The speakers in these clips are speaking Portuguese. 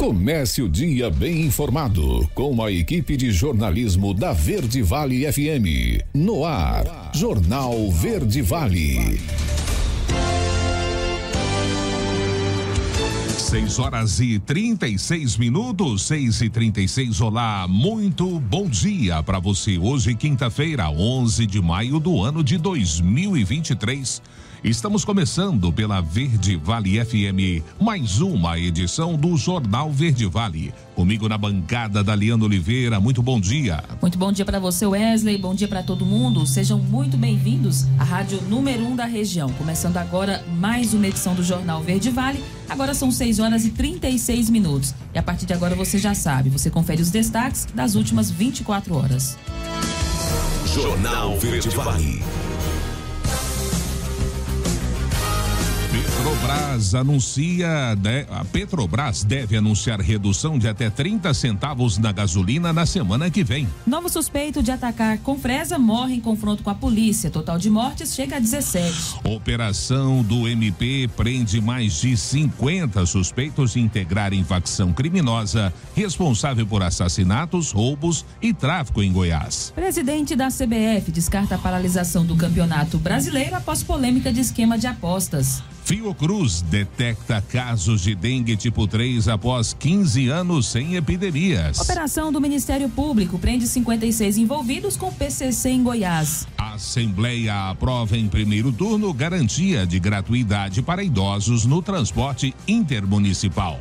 Comece o dia bem informado com a equipe de jornalismo da Verde Vale FM. No ar, Jornal Verde Vale. 6 horas e 36 minutos, 6 e 36 Olá, muito bom dia para você. Hoje, quinta-feira, 11 de maio do ano de 2023. Estamos começando pela Verde Vale FM, mais uma edição do Jornal Verde Vale. Comigo na bancada, Daliano Oliveira. Muito bom dia. Muito bom dia para você, Wesley. Bom dia para todo mundo. Sejam muito bem-vindos à rádio número 1 um da região. Começando agora mais uma edição do Jornal Verde Vale. Agora são 6 horas e 36 minutos. E a partir de agora você já sabe, você confere os destaques das últimas 24 horas. Jornal Verde Vale. Petrobras anuncia, né, a Petrobras deve anunciar redução de até 30 centavos na gasolina na semana que vem. Novo suspeito de atacar com Fresa morre em confronto com a polícia. Total de mortes chega a 17. Operação do MP prende mais de 50 suspeitos de integrarem facção criminosa responsável por assassinatos, roubos e tráfico em Goiás. Presidente da CBF descarta a paralisação do campeonato brasileiro após polêmica de esquema de apostas. Fiocruz detecta casos de dengue tipo 3 após 15 anos sem epidemias. Operação do Ministério Público prende 56 envolvidos com PCC em Goiás. A Assembleia aprova em primeiro turno garantia de gratuidade para idosos no transporte intermunicipal.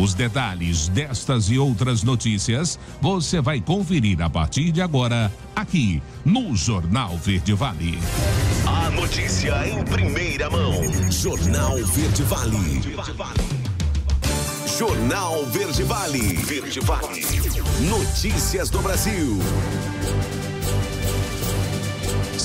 Os detalhes destas e outras notícias você vai conferir a partir de agora aqui no Jornal Verde Vale. A notícia em primeira mão. Jornal Verde Vale. Jornal Verde Vale. Verde Vale. Notícias do Brasil.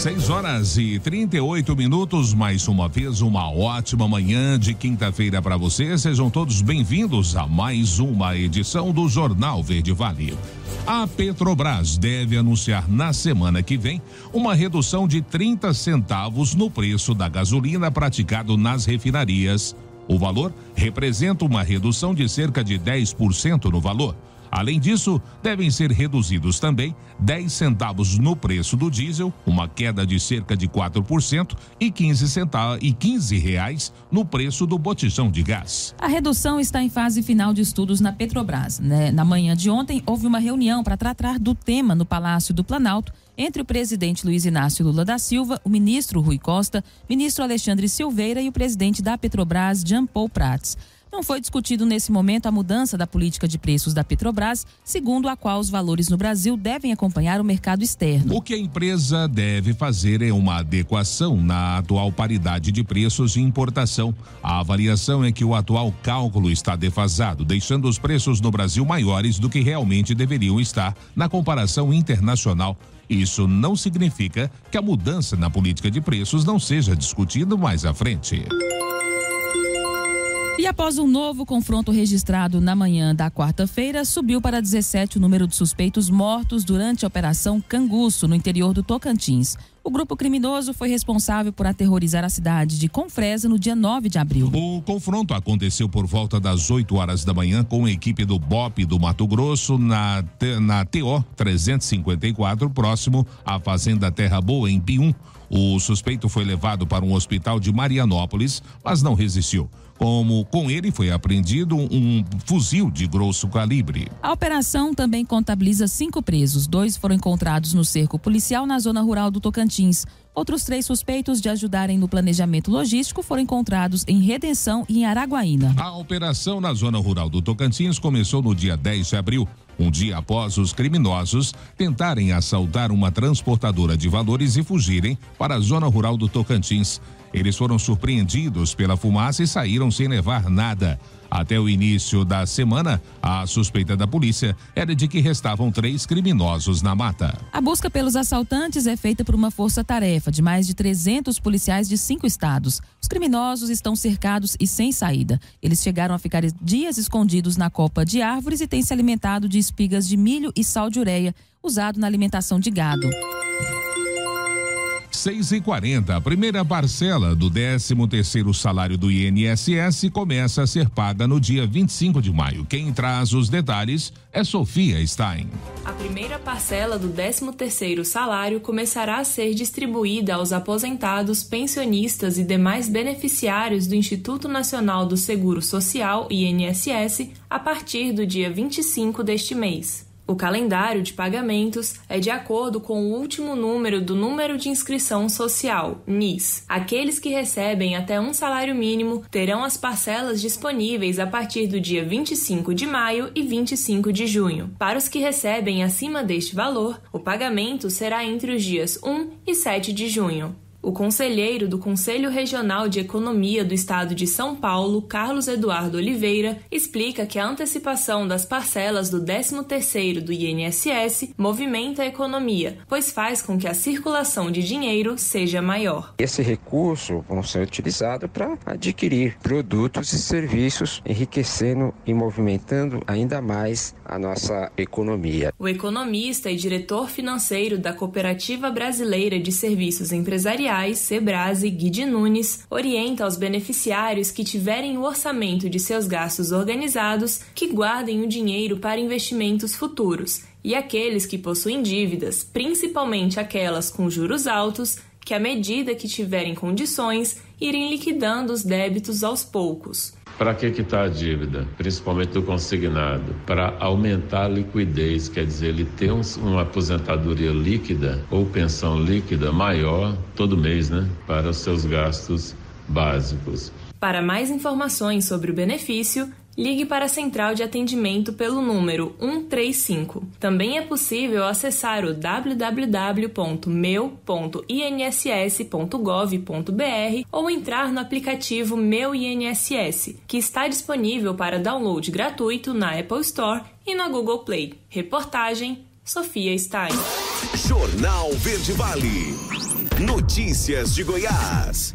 6 horas e 38 minutos, mais uma vez, uma ótima manhã de quinta-feira para você. Sejam todos bem-vindos a mais uma edição do Jornal Verde Vale. A Petrobras deve anunciar na semana que vem uma redução de 30 centavos no preço da gasolina praticado nas refinarias. O valor representa uma redução de cerca de 10% no valor. Além disso, devem ser reduzidos também 10 centavos no preço do diesel, uma queda de cerca de 4%, e 15 centavos e 15 reais no preço do botijão de gás. A redução está em fase final de estudos na Petrobras. Né? Na manhã de ontem, houve uma reunião para tratar do tema no Palácio do Planalto entre o presidente Luiz Inácio Lula da Silva, o ministro Rui Costa, ministro Alexandre Silveira e o presidente da Petrobras, Jean Paul Prats. Não foi discutido nesse momento a mudança da política de preços da Petrobras, segundo a qual os valores no Brasil devem acompanhar o mercado externo. O que a empresa deve fazer é uma adequação na atual paridade de preços de importação. A avaliação é que o atual cálculo está defasado, deixando os preços no Brasil maiores do que realmente deveriam estar na comparação internacional. Isso não significa que a mudança na política de preços não seja discutida mais à frente. E após um novo confronto registrado na manhã da quarta-feira, subiu para 17 o número de suspeitos mortos durante a Operação Canguço, no interior do Tocantins. O grupo criminoso foi responsável por aterrorizar a cidade de Confresa no dia 9 de abril. O confronto aconteceu por volta das 8 horas da manhã com a equipe do BOP do Mato Grosso na, na TO 354, próximo à Fazenda Terra Boa, em Pium. O suspeito foi levado para um hospital de Marianópolis, mas não resistiu. Como com ele foi apreendido um fuzil de grosso calibre. A operação também contabiliza cinco presos. Dois foram encontrados no cerco policial na zona rural do Tocantins. Outros três suspeitos de ajudarem no planejamento logístico foram encontrados em Redenção e em Araguaína. A operação na zona rural do Tocantins começou no dia 10 de abril, um dia após os criminosos tentarem assaltar uma transportadora de valores e fugirem para a zona rural do Tocantins. Eles foram surpreendidos pela fumaça e saíram sem levar nada. Até o início da semana, a suspeita da polícia era de que restavam três criminosos na mata. A busca pelos assaltantes é feita por uma força-tarefa de mais de 300 policiais de cinco estados. Os criminosos estão cercados e sem saída. Eles chegaram a ficar dias escondidos na copa de árvores e têm se alimentado de espigas de milho e sal de ureia, usado na alimentação de gado. 6 e 40 A primeira parcela do 13 terceiro salário do INSS começa a ser paga no dia 25 de maio. Quem traz os detalhes é Sofia Stein. A primeira parcela do 13 terceiro salário começará a ser distribuída aos aposentados, pensionistas e demais beneficiários do Instituto Nacional do Seguro Social, INSS, a partir do dia 25 deste mês. O calendário de pagamentos é de acordo com o último número do número de inscrição social, NIS. Aqueles que recebem até um salário mínimo terão as parcelas disponíveis a partir do dia 25 de maio e 25 de junho. Para os que recebem acima deste valor, o pagamento será entre os dias 1 e 7 de junho. O conselheiro do Conselho Regional de Economia do Estado de São Paulo, Carlos Eduardo Oliveira, explica que a antecipação das parcelas do 13º do INSS movimenta a economia, pois faz com que a circulação de dinheiro seja maior. Esse recurso vai ser utilizado para adquirir produtos e serviços, enriquecendo e movimentando ainda mais a nossa economia. O economista e diretor financeiro da Cooperativa Brasileira de Serviços Empresariais Sociais, Sebrase, Guide Nunes, orienta aos beneficiários que tiverem o orçamento de seus gastos organizados que guardem o dinheiro para investimentos futuros e aqueles que possuem dívidas, principalmente aquelas com juros altos, que à medida que tiverem condições, irem liquidando os débitos aos poucos. Para que está a dívida, principalmente do consignado? Para aumentar a liquidez, quer dizer, ele ter um, uma aposentadoria líquida ou pensão líquida maior todo mês, né? Para os seus gastos básicos. Para mais informações sobre o benefício, ligue para a central de atendimento pelo número 135. Também é possível acessar o www.meu.inss.gov.br ou entrar no aplicativo Meu INSS, que está disponível para download gratuito na Apple Store e na Google Play. Reportagem Sofia Stein. Jornal Verde Vale. Notícias de Goiás.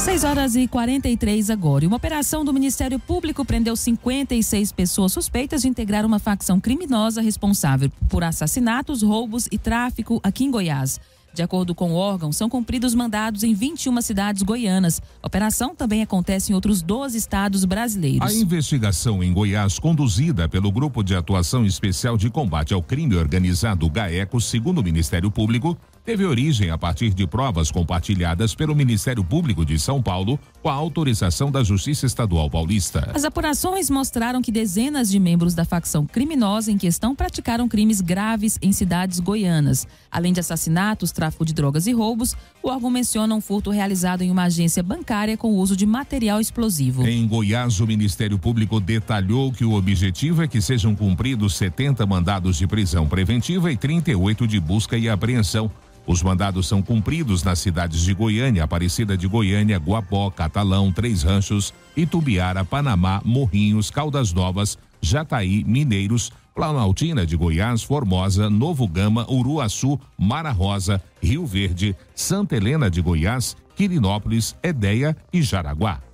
6 horas e 43 agora. Uma operação do Ministério Público prendeu 56 pessoas suspeitas de integrar uma facção criminosa responsável por assassinatos, roubos e tráfico aqui em Goiás. De acordo com o órgão, são cumpridos mandados em 21 cidades goianas. A operação também acontece em outros 12 estados brasileiros. A investigação em Goiás, conduzida pelo Grupo de Atuação Especial de Combate ao Crime Organizado GAECO, segundo o Ministério Público, teve origem a partir de provas compartilhadas pelo Ministério Público de São Paulo com a autorização da Justiça Estadual Paulista. As apurações mostraram que dezenas de membros da facção criminosa em questão praticaram crimes graves em cidades goianas. Além de assassinatos, tráfico de drogas e roubos, o órgão menciona um furto realizado em uma agência bancária com o uso de material explosivo. Em Goiás, o Ministério Público detalhou que o objetivo é que sejam cumpridos 70 mandados de prisão preventiva e 38 de busca e apreensão os mandados são cumpridos nas cidades de Goiânia, Aparecida de Goiânia, Guapó, Catalão, Três Ranchos, Itubiara, Panamá, Morrinhos, Caldas Novas, Jataí, Mineiros, Planaltina de Goiás, Formosa, Novo Gama, Uruaçu, Mara Rosa, Rio Verde, Santa Helena de Goiás, Quirinópolis, Edéia e Jaraguá.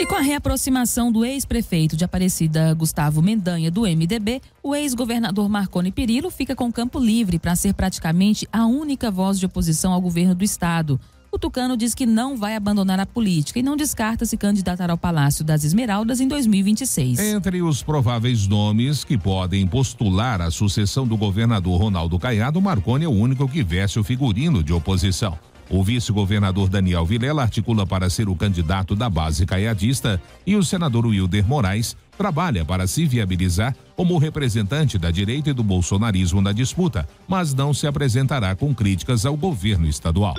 E com a reaproximação do ex-prefeito de Aparecida, Gustavo Mendanha, do MDB, o ex-governador Marconi Perillo fica com campo livre para ser praticamente a única voz de oposição ao governo do estado. O Tucano diz que não vai abandonar a política e não descarta se candidatar ao Palácio das Esmeraldas em 2026. Entre os prováveis nomes que podem postular a sucessão do governador Ronaldo Caiado, Marconi é o único que veste o figurino de oposição. O vice-governador Daniel Vilela articula para ser o candidato da base caiadista e o senador Wilder Moraes trabalha para se viabilizar como representante da direita e do bolsonarismo na disputa, mas não se apresentará com críticas ao governo estadual.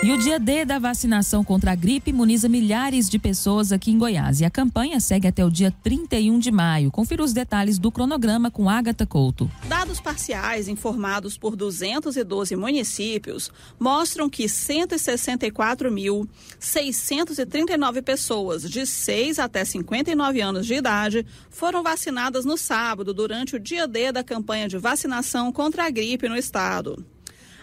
E o dia D da vacinação contra a gripe imuniza milhares de pessoas aqui em Goiás. E a campanha segue até o dia 31 de maio. Confira os detalhes do cronograma com Agatha Couto. Dados parciais informados por 212 municípios mostram que 164.639 pessoas de 6 até 59 anos de idade foram vacinadas no sábado, durante o dia D da campanha de vacinação contra a gripe no estado.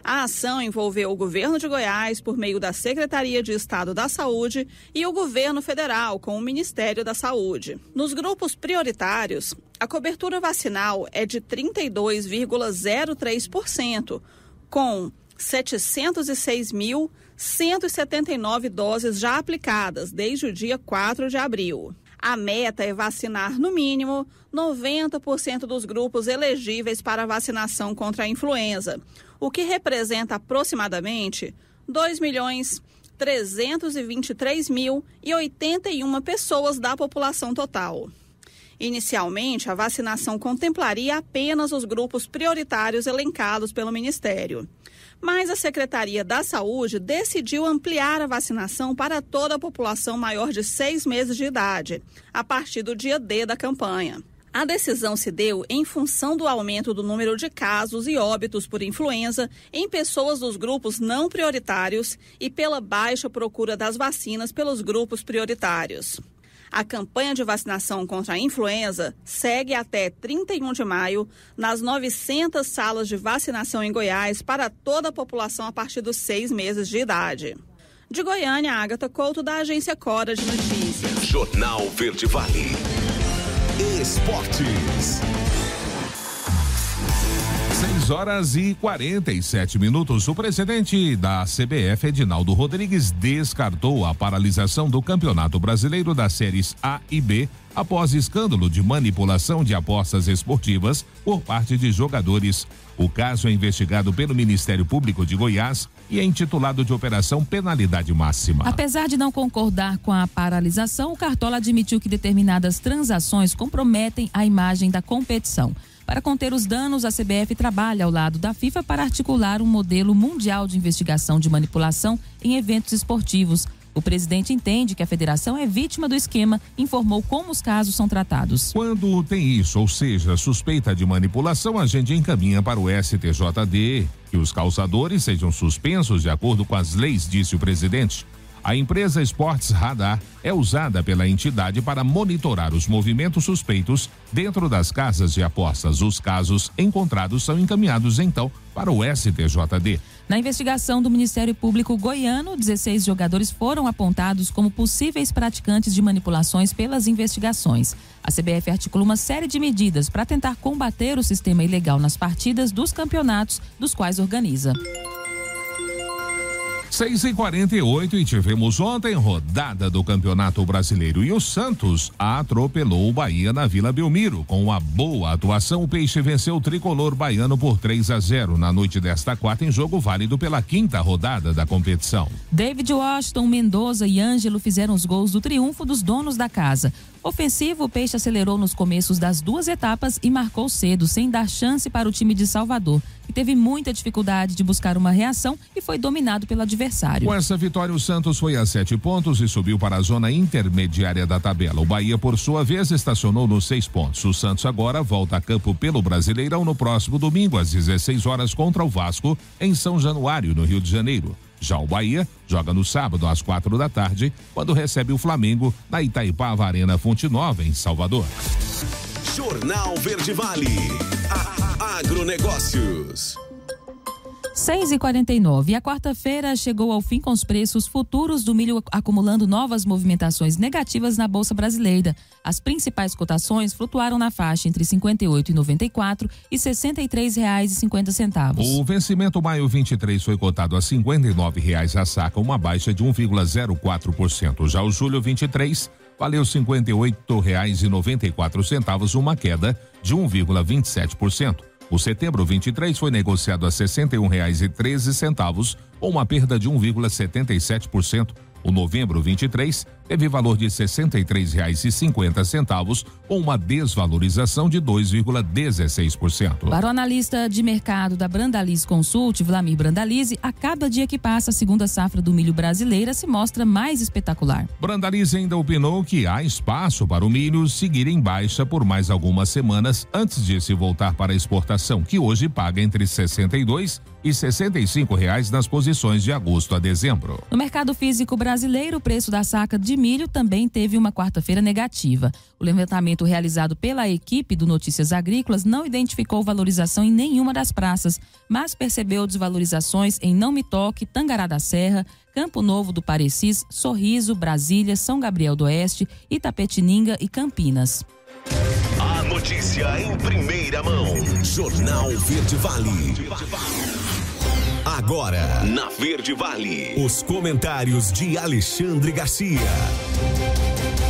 A ação envolveu o governo de Goiás por meio da Secretaria de Estado da Saúde e o governo federal com o Ministério da Saúde. Nos grupos prioritários, a cobertura vacinal é de 32,03%, com 706.179 doses já aplicadas desde o dia 4 de abril. A meta é vacinar, no mínimo, 90% dos grupos elegíveis para vacinação contra a influenza, o que representa aproximadamente 2 milhões 323 mil e 81 pessoas da população total. Inicialmente, a vacinação contemplaria apenas os grupos prioritários elencados pelo Ministério. Mas a Secretaria da Saúde decidiu ampliar a vacinação para toda a população maior de seis meses de idade, a partir do dia D da campanha. A decisão se deu em função do aumento do número de casos e óbitos por influenza em pessoas dos grupos não prioritários e pela baixa procura das vacinas pelos grupos prioritários. A campanha de vacinação contra a influenza segue até 31 de maio nas 900 salas de vacinação em Goiás para toda a população a partir dos seis meses de idade. De Goiânia, Agatha Couto, da agência Cora de Notícias. Jornal Verde Vale. Esportes. 6 horas e 47 minutos. O presidente da CBF, Edinaldo Rodrigues, descartou a paralisação do Campeonato Brasileiro das séries A e B após escândalo de manipulação de apostas esportivas por parte de jogadores. O caso é investigado pelo Ministério Público de Goiás e é intitulado de Operação Penalidade Máxima. Apesar de não concordar com a paralisação, o Cartola admitiu que determinadas transações comprometem a imagem da competição. Para conter os danos, a CBF trabalha ao lado da FIFA para articular um modelo mundial de investigação de manipulação em eventos esportivos. O presidente entende que a federação é vítima do esquema, informou como os casos são tratados. Quando tem isso, ou seja, suspeita de manipulação, a gente encaminha para o STJD que os calçadores sejam suspensos de acordo com as leis, disse o presidente. A empresa Esportes Radar é usada pela entidade para monitorar os movimentos suspeitos dentro das casas de apostas. Os casos encontrados são encaminhados então para o STJD. Na investigação do Ministério Público Goiano, 16 jogadores foram apontados como possíveis praticantes de manipulações pelas investigações. A CBF articula uma série de medidas para tentar combater o sistema ilegal nas partidas dos campeonatos dos quais organiza. 6 e 48 e tivemos ontem rodada do Campeonato Brasileiro e o Santos atropelou o Bahia na Vila Belmiro. Com uma boa atuação, o Peixe venceu o tricolor baiano por 3 a 0 na noite desta quarta em jogo válido pela quinta rodada da competição. David Washington, Mendoza e Ângelo fizeram os gols do triunfo dos donos da casa. Ofensivo, o Peixe acelerou nos começos das duas etapas e marcou cedo, sem dar chance para o time de Salvador, que teve muita dificuldade de buscar uma reação e foi dominado pelo adversário. Com essa vitória, o Santos foi a sete pontos e subiu para a zona intermediária da tabela. O Bahia, por sua vez, estacionou nos seis pontos. O Santos agora volta a campo pelo Brasileirão no próximo domingo, às 16 horas, contra o Vasco, em São Januário, no Rio de Janeiro. Já o Bahia joga no sábado às quatro da tarde, quando recebe o Flamengo na Itaipava Arena Fonte Nova, em Salvador. Jornal Verde Vale. Agronegócios. 6 e 49 a quarta-feira chegou ao fim com os preços futuros do milho acumulando novas movimentações negativas na Bolsa Brasileira. As principais cotações flutuaram na faixa entre 58,94 e 63 reais e 50 centavos. O vencimento maio 23 foi cotado a 59 reais a saca, uma baixa de 1,04%. Já o julho 23 valeu R$ 58,94, uma queda de 1,27%. O setembro 23 foi negociado a R$ 61,13, ou uma perda de 1,77%. O novembro 23 teve valor de R$ 63,50, com uma desvalorização de 2,16%. Para o analista de mercado da Brandalis Consult, Vlamir Brandalize, a cada dia que passa a segunda safra do milho brasileira se mostra mais espetacular. Brandalize ainda opinou que há espaço para o milho seguir em baixa por mais algumas semanas antes de se voltar para a exportação, que hoje paga entre 62 e 65 reais nas posições de agosto a dezembro. No mercado físico brasileiro, o preço da saca de milho também teve uma quarta-feira negativa. O levantamento realizado pela equipe do Notícias Agrícolas não identificou valorização em nenhuma das praças, mas percebeu desvalorizações em Não Me Toque, Tangará da Serra, Campo Novo do Parecis, Sorriso, Brasília, São Gabriel do Oeste, Itapetininga e Campinas. A notícia em primeira mão. Jornal Verde Vale. Agora, na Verde Vale, os comentários de Alexandre Garcia.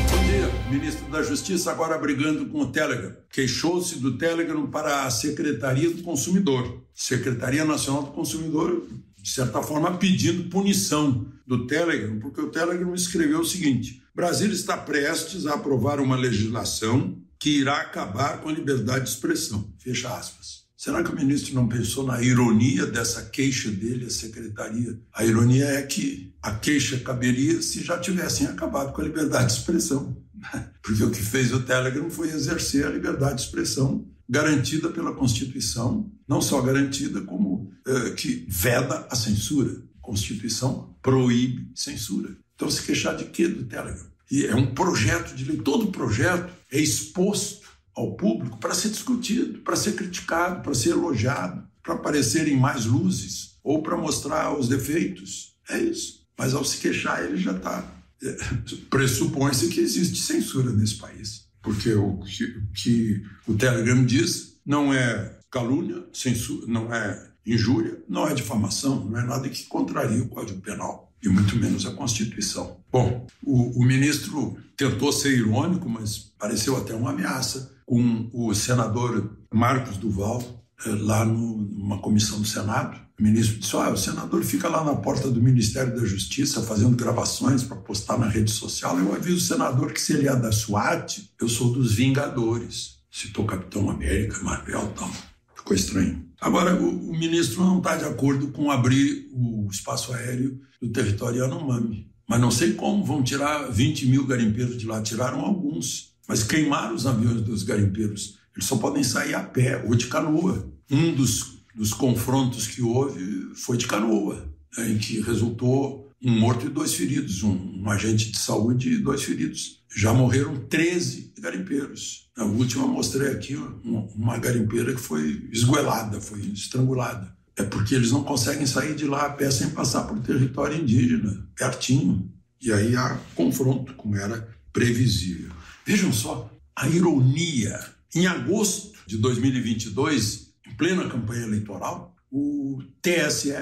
Bom dia. Ministro da Justiça agora brigando com o Telegram. Queixou-se do Telegram para a Secretaria do Consumidor. Secretaria Nacional do Consumidor, de certa forma, pedindo punição do Telegram, porque o Telegram escreveu o seguinte: Brasil está prestes a aprovar uma legislação que irá acabar com a liberdade de expressão. Fecha aspas. Será que o ministro não pensou na ironia dessa queixa dele à secretaria? A ironia é que a queixa caberia se já tivessem acabado com a liberdade de expressão. Porque o que fez o Telegram foi exercer a liberdade de expressão garantida pela Constituição, não só garantida, como eh, que veda a censura. A Constituição proíbe censura. Então, se queixar de quê do Telegram? E é um projeto de lei. Todo projeto é exposto ao público para ser discutido, para ser criticado, para ser elogiado, para aparecer em mais luzes ou para mostrar os defeitos. É isso. Mas ao se queixar, ele já está. É, Pressupõe-se que existe censura nesse país. Porque o que, que o Telegram diz não é calúnia, censura, não é injúria, não é difamação, não é nada que contraria o Código Penal e muito menos a Constituição. Bom, o, o, ministro tentou ser irônico, mas pareceu até uma ameaça com o senador Marcos Duval eh, lá numa comissão do Senado. O ministro disse: ah, o senador fica lá na porta do Ministério da Justiça fazendo gravações para postar na rede social. Eu aviso o senador que se ele é da SWAT, eu sou dos Vingadores. Citou Capitão América, Marvel tal. Ficou estranho. Agora, o, o ministro não está de acordo com abrir o espaço aéreo do território Yanomami. Mas não sei como vão tirar 20 mil garimpeiros de lá. Tiraram alguns, mas queimaram os aviões dos garimpeiros. Eles só podem sair a pé ou de canoa. Um dos, dos confrontos que houve foi de canoa, né, em que resultou um morto e dois feridos, um, um agente de saúde e dois feridos. Já morreram 13 garimpeiros. Na última mostrei aqui uma, uma garimpeira que foi esguelada, foi estrangulada. É porque eles não conseguem sair de lá a pé sem passar por território indígena, pertinho. E aí há confronto, como era previsível. Vejam só a ironia. Em agosto de 2022, em plena campanha eleitoral, o TSE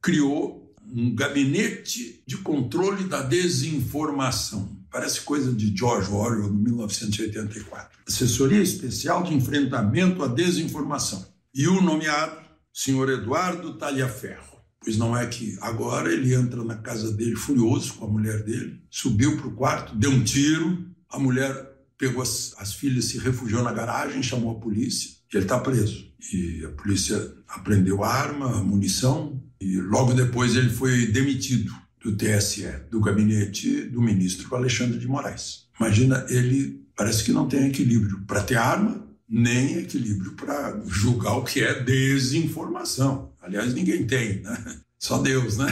criou um gabinete de controle da desinformação Parece coisa de George Orwell, de 1984. Assessoria Especial de Enfrentamento à Desinformação. E o nomeado, senhor Eduardo Talhaferro. Pois não é que agora ele entra na casa dele furioso com a mulher dele, subiu para o quarto, deu um tiro, a mulher pegou as, as filhas, se refugiou na garagem, chamou a polícia e ele está preso. E a polícia apreendeu arma, munição e logo depois ele foi demitido do TSE, do gabinete do ministro Alexandre de Moraes. Imagina, ele parece que não tem equilíbrio para ter arma, nem equilíbrio para julgar o que é desinformação. Aliás, ninguém tem, né? Só Deus, né?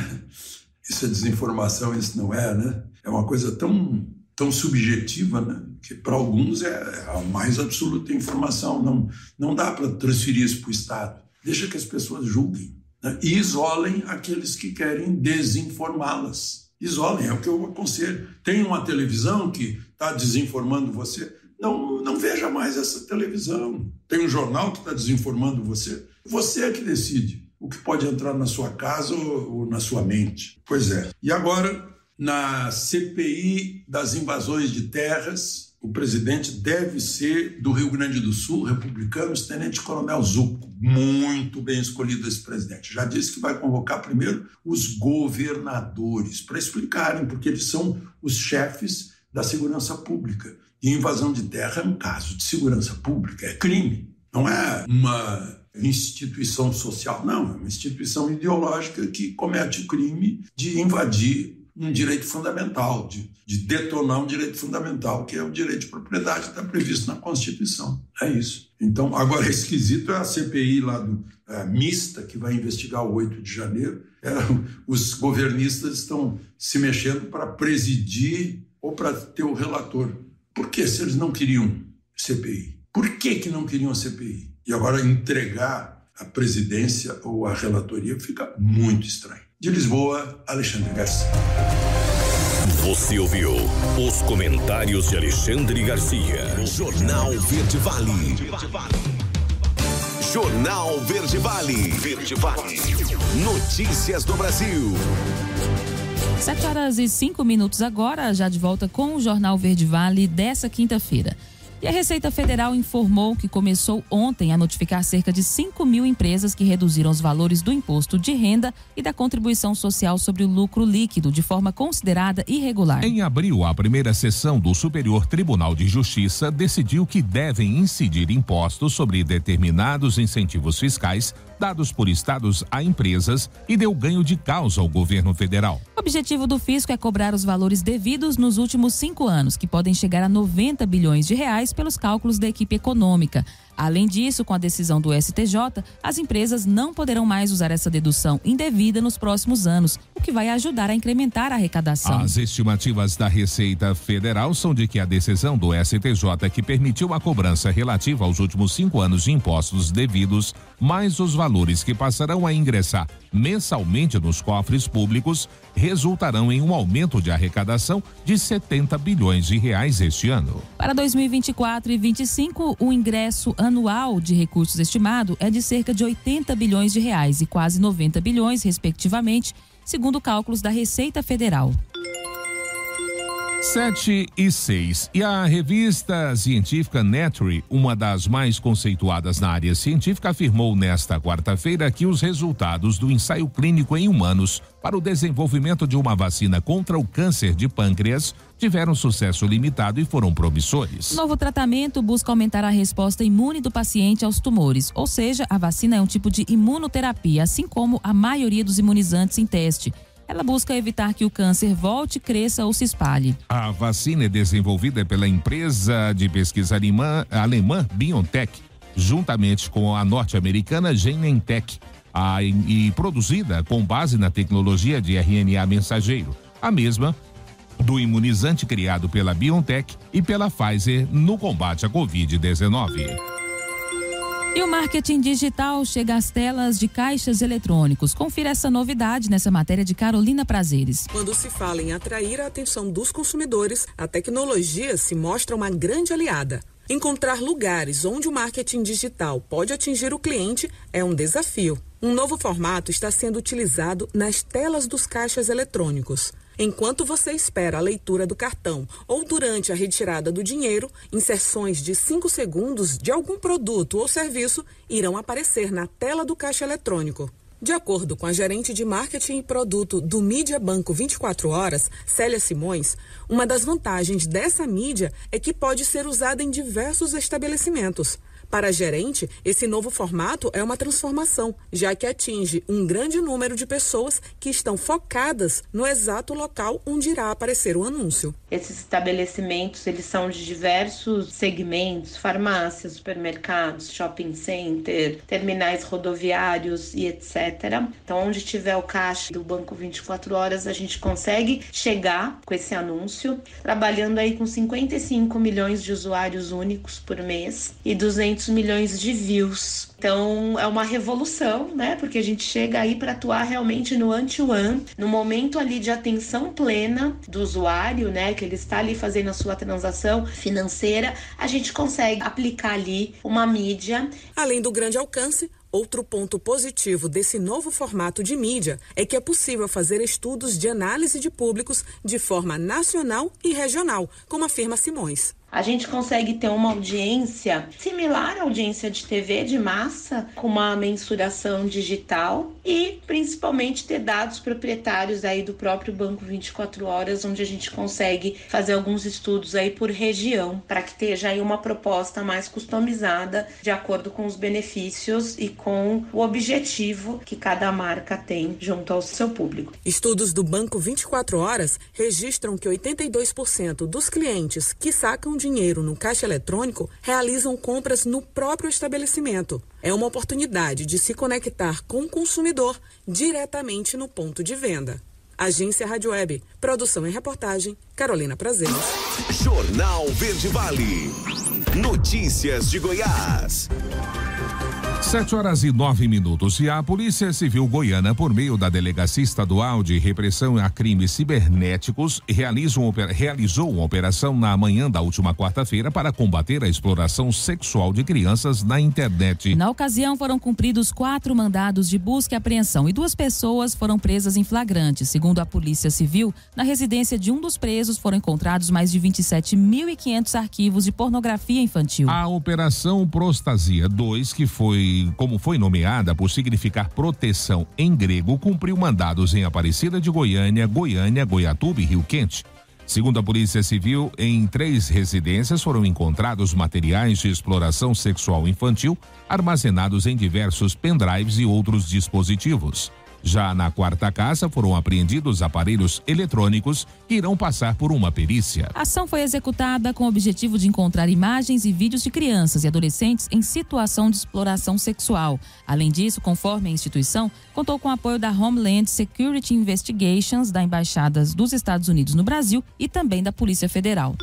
Isso é desinformação, isso não é, né? É uma coisa tão, tão subjetiva, né? Que para alguns é a mais absoluta informação. Não, não dá para transferir isso para o Estado. Deixa que as pessoas julguem né? e isolem aqueles que querem desinformá-las. Isolem, é o que eu aconselho. Tem uma televisão que está desinformando você, não, não veja mais essa televisão. Tem um jornal que está desinformando você, você é que decide o que pode entrar na sua casa ou, ou na sua mente. Pois é. E agora, na CPI das invasões de terras, o presidente deve ser do Rio Grande do Sul, republicano, Tenente Coronel Zuco. Muito bem escolhido esse presidente. Já disse que vai convocar primeiro os governadores para explicarem, porque eles são os chefes da segurança pública. E invasão de terra é um caso de segurança pública, é crime. Não é uma instituição social, não, é uma instituição ideológica que comete o crime de invadir um direito fundamental, de, de detonar um direito fundamental, que é o direito de propriedade que está previsto na Constituição. É isso. Então, agora, esquisito é a CPI lá do, é, mista, que vai investigar o 8 de janeiro. É, os governistas estão se mexendo para presidir ou para ter o relator. Por que, se eles não queriam CPI? Por que, que não queriam CPI? E agora entregar a presidência ou a relatoria fica muito estranho. De Lisboa, Alexandre Garcia. Você ouviu os comentários de Alexandre Garcia. Jornal Verde Vale. Jornal Verde Vale. Verde Vale. Notícias do Brasil. Sete horas e cinco minutos agora, já de volta com o Jornal Verde Vale dessa quinta-feira. E a Receita Federal informou que começou ontem a notificar cerca de 5 mil empresas que reduziram os valores do imposto de renda e da contribuição social sobre o lucro líquido de forma considerada irregular. Em abril, a primeira sessão do Superior Tribunal de Justiça decidiu que devem incidir impostos sobre determinados incentivos fiscais dados por estados a empresas e deu ganho de causa ao governo federal. O objetivo do fisco é cobrar os valores devidos nos últimos cinco anos, que podem chegar a 90 bilhões de reais pelos cálculos da equipe econômica. Além disso, com a decisão do STJ, as empresas não poderão mais usar essa dedução indevida nos próximos anos, o que vai ajudar a incrementar a arrecadação. As estimativas da Receita Federal são de que a decisão do STJ que permitiu a cobrança relativa aos últimos cinco anos de impostos devidos, mais os valores que passarão a ingressar mensalmente nos cofres públicos, resultarão em um aumento de arrecadação de 70 bilhões de reais este ano. Para 2024 e 2025, o ingresso anual de recursos estimado é de cerca de 80 bilhões de reais e quase 90 bilhões, respectivamente, segundo cálculos da Receita Federal. 7 e 6. E a revista científica Nature, uma das mais conceituadas na área científica, afirmou nesta quarta-feira que os resultados do ensaio clínico em humanos para o desenvolvimento de uma vacina contra o câncer de pâncreas tiveram sucesso limitado e foram promissores. Novo tratamento busca aumentar a resposta imune do paciente aos tumores, ou seja, a vacina é um tipo de imunoterapia, assim como a maioria dos imunizantes em teste. Ela busca evitar que o câncer volte, cresça ou se espalhe. A vacina é desenvolvida pela empresa de pesquisa alemã, alemã BioNTech, juntamente com a norte-americana Genentech, a, e produzida com base na tecnologia de RNA mensageiro, a mesma do imunizante criado pela BioNTech e pela Pfizer no combate à Covid-19. E o marketing digital chega às telas de caixas eletrônicos. Confira essa novidade nessa matéria de Carolina Prazeres. Quando se fala em atrair a atenção dos consumidores, a tecnologia se mostra uma grande aliada. Encontrar lugares onde o marketing digital pode atingir o cliente é um desafio. Um novo formato está sendo utilizado nas telas dos caixas eletrônicos. Enquanto você espera a leitura do cartão ou durante a retirada do dinheiro, inserções de 5 segundos de algum produto ou serviço irão aparecer na tela do caixa eletrônico. De acordo com a gerente de marketing e produto do Mídia Banco 24 Horas, Célia Simões, uma das vantagens dessa mídia é que pode ser usada em diversos estabelecimentos. Para a gerente, esse novo formato é uma transformação, já que atinge um grande número de pessoas que estão focadas no exato local onde irá aparecer o anúncio. Esses estabelecimentos, eles são de diversos segmentos, farmácias, supermercados, shopping center, terminais rodoviários e etc. Então, onde tiver o caixa do Banco 24 Horas, a gente consegue chegar com esse anúncio, trabalhando aí com 55 milhões de usuários únicos por mês e 200 milhões de views. Então é uma revolução, né? Porque a gente chega aí para atuar realmente no anti-one, no momento ali de atenção plena do usuário, né? Que ele está ali fazendo a sua transação financeira, a gente consegue aplicar ali uma mídia. Além do grande alcance, Outro ponto positivo desse novo formato de mídia é que é possível fazer estudos de análise de públicos de forma nacional e regional, como afirma Simões a gente consegue ter uma audiência similar à audiência de TV de massa, com uma mensuração digital e principalmente ter dados proprietários aí do próprio banco 24 horas, onde a gente consegue fazer alguns estudos aí por região, para que esteja aí uma proposta mais customizada de acordo com os benefícios e com o objetivo que cada marca tem junto ao seu público. Estudos do Banco 24 Horas registram que 82% dos clientes que sacam dinheiro no caixa eletrônico realizam compras no próprio estabelecimento. É uma oportunidade de se conectar com o consumidor diretamente no ponto de venda. Agência Rádio Web. Produção e reportagem, Carolina Prazeres. Jornal Verde Vale. Notícias de Goiás. Sete horas e nove minutos. E a Polícia Civil Goiana, por meio da Delegacia Estadual de Repressão a Crimes Cibernéticos, realizou, realizou uma operação na manhã da última quarta-feira para combater a exploração sexual de crianças na internet. Na ocasião, foram cumpridos quatro mandados de busca e apreensão e duas pessoas foram presas em flagrante. Segundo a Polícia Civil, na residência de um dos presos foram encontrados mais de 27.500 arquivos de pornografia infantil. A Operação Prostasia 2, que foi como foi nomeada por significar proteção em grego, cumpriu mandados em Aparecida de Goiânia, Goiânia, Goiatuba e Rio Quente. Segundo a Polícia Civil, em três residências foram encontrados materiais de exploração sexual infantil armazenados em diversos pendrives e outros dispositivos. Já na quarta casa foram apreendidos aparelhos eletrônicos que irão passar por uma perícia. A ação foi executada com o objetivo de encontrar imagens e vídeos de crianças e adolescentes em situação de exploração sexual. Além disso, conforme a instituição, contou com o apoio da Homeland Security Investigations, da Embaixadas dos Estados Unidos no Brasil e também da Polícia Federal.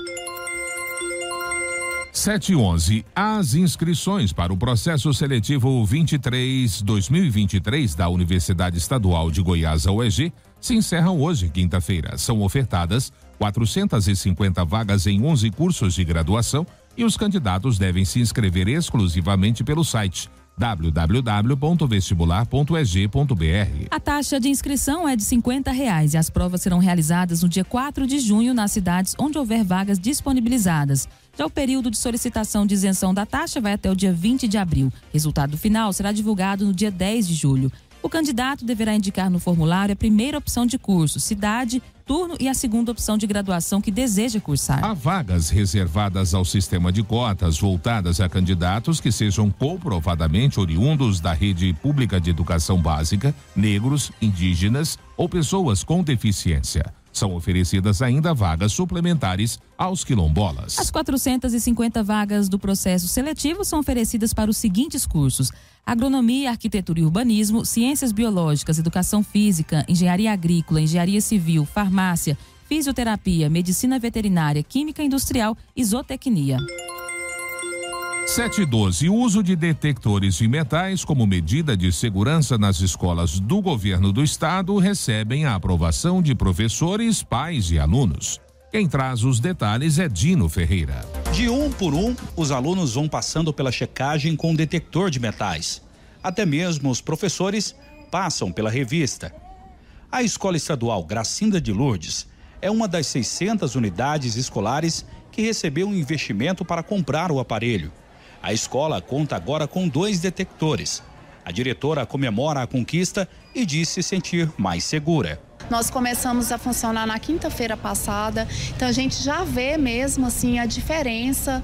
711. As inscrições para o processo seletivo 23-2023 da Universidade Estadual de Goiás, a UEG, se encerram hoje, quinta-feira. São ofertadas 450 vagas em 11 cursos de graduação e os candidatos devem se inscrever exclusivamente pelo site www.vestibular.eg.br. A taxa de inscrição é de 50 reais e as provas serão realizadas no dia 4 de junho nas cidades onde houver vagas disponibilizadas. Já o período de solicitação de isenção da taxa vai até o dia 20 de abril. Resultado final será divulgado no dia 10 de julho. O candidato deverá indicar no formulário a primeira opção de curso, cidade, turno e a segunda opção de graduação que deseja cursar. Há vagas reservadas ao sistema de cotas voltadas a candidatos que sejam comprovadamente oriundos da rede pública de educação básica, negros, indígenas ou pessoas com deficiência. São oferecidas ainda vagas suplementares aos quilombolas. As 450 vagas do processo seletivo são oferecidas para os seguintes cursos: Agronomia, Arquitetura e Urbanismo, Ciências Biológicas, Educação Física, Engenharia Agrícola, Engenharia Civil, Farmácia, Fisioterapia, Medicina Veterinária, Química Industrial e Zootecnia. 712. O uso de detectores de metais como medida de segurança nas escolas do governo do estado recebem a aprovação de professores, pais e alunos. Quem traz os detalhes é Dino Ferreira. De um por um, os alunos vão passando pela checagem com detector de metais. Até mesmo os professores passam pela revista. A Escola Estadual Gracinda de Lourdes é uma das 600 unidades escolares que recebeu um investimento para comprar o aparelho. A escola conta agora com dois detectores. A diretora comemora a conquista e diz se sentir mais segura. Nós começamos a funcionar na quinta-feira passada, então a gente já vê mesmo assim a diferença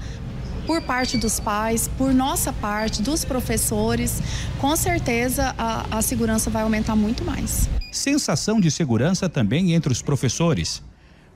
por parte dos pais, por nossa parte, dos professores. Com certeza a, a segurança vai aumentar muito mais. Sensação de segurança também entre os professores.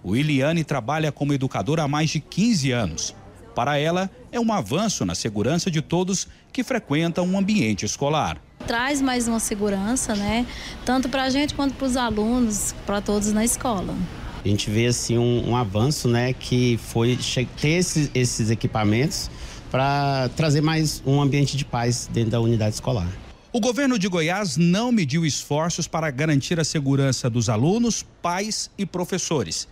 O Iliane trabalha como educadora há mais de 15 anos. Para ela, é um avanço na segurança de todos que frequentam um ambiente escolar. Traz mais uma segurança, né? Tanto para a gente quanto para os alunos, para todos na escola. A gente vê assim um, um avanço, né, que foi ter esses, esses equipamentos para trazer mais um ambiente de paz dentro da unidade escolar. O governo de Goiás não mediu esforços para garantir a segurança dos alunos, pais e professores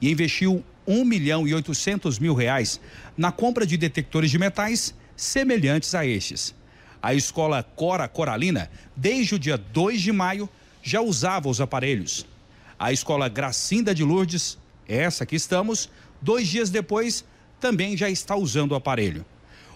e investiu 1 milhão e 800 mil reais na compra de detectores de metais semelhantes a estes. A escola Cora Coralina, desde o dia 2 de maio, já usava os aparelhos. A escola Gracinda de Lourdes, essa que estamos, dois dias depois, também já está usando o aparelho.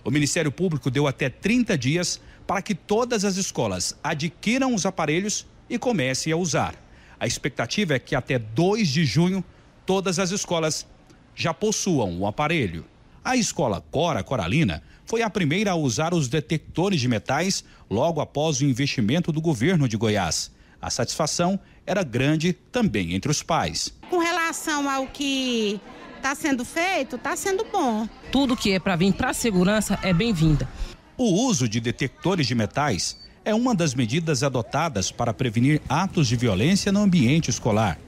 O Ministério Público deu até 30 dias para que todas as escolas adquiram os aparelhos e comecem a usar. A expectativa é que até 2 de junho todas as escolas já possuam o aparelho. A escola Cora Coralina foi a primeira a usar os detectores de metais logo após o investimento do governo de Goiás. A satisfação era grande também entre os pais. Com relação ao que está sendo feito, está sendo bom. Tudo que é para vir para a segurança é bem-vinda. O uso de detectores de metais é uma das medidas adotadas para prevenir atos de violência no ambiente escolar.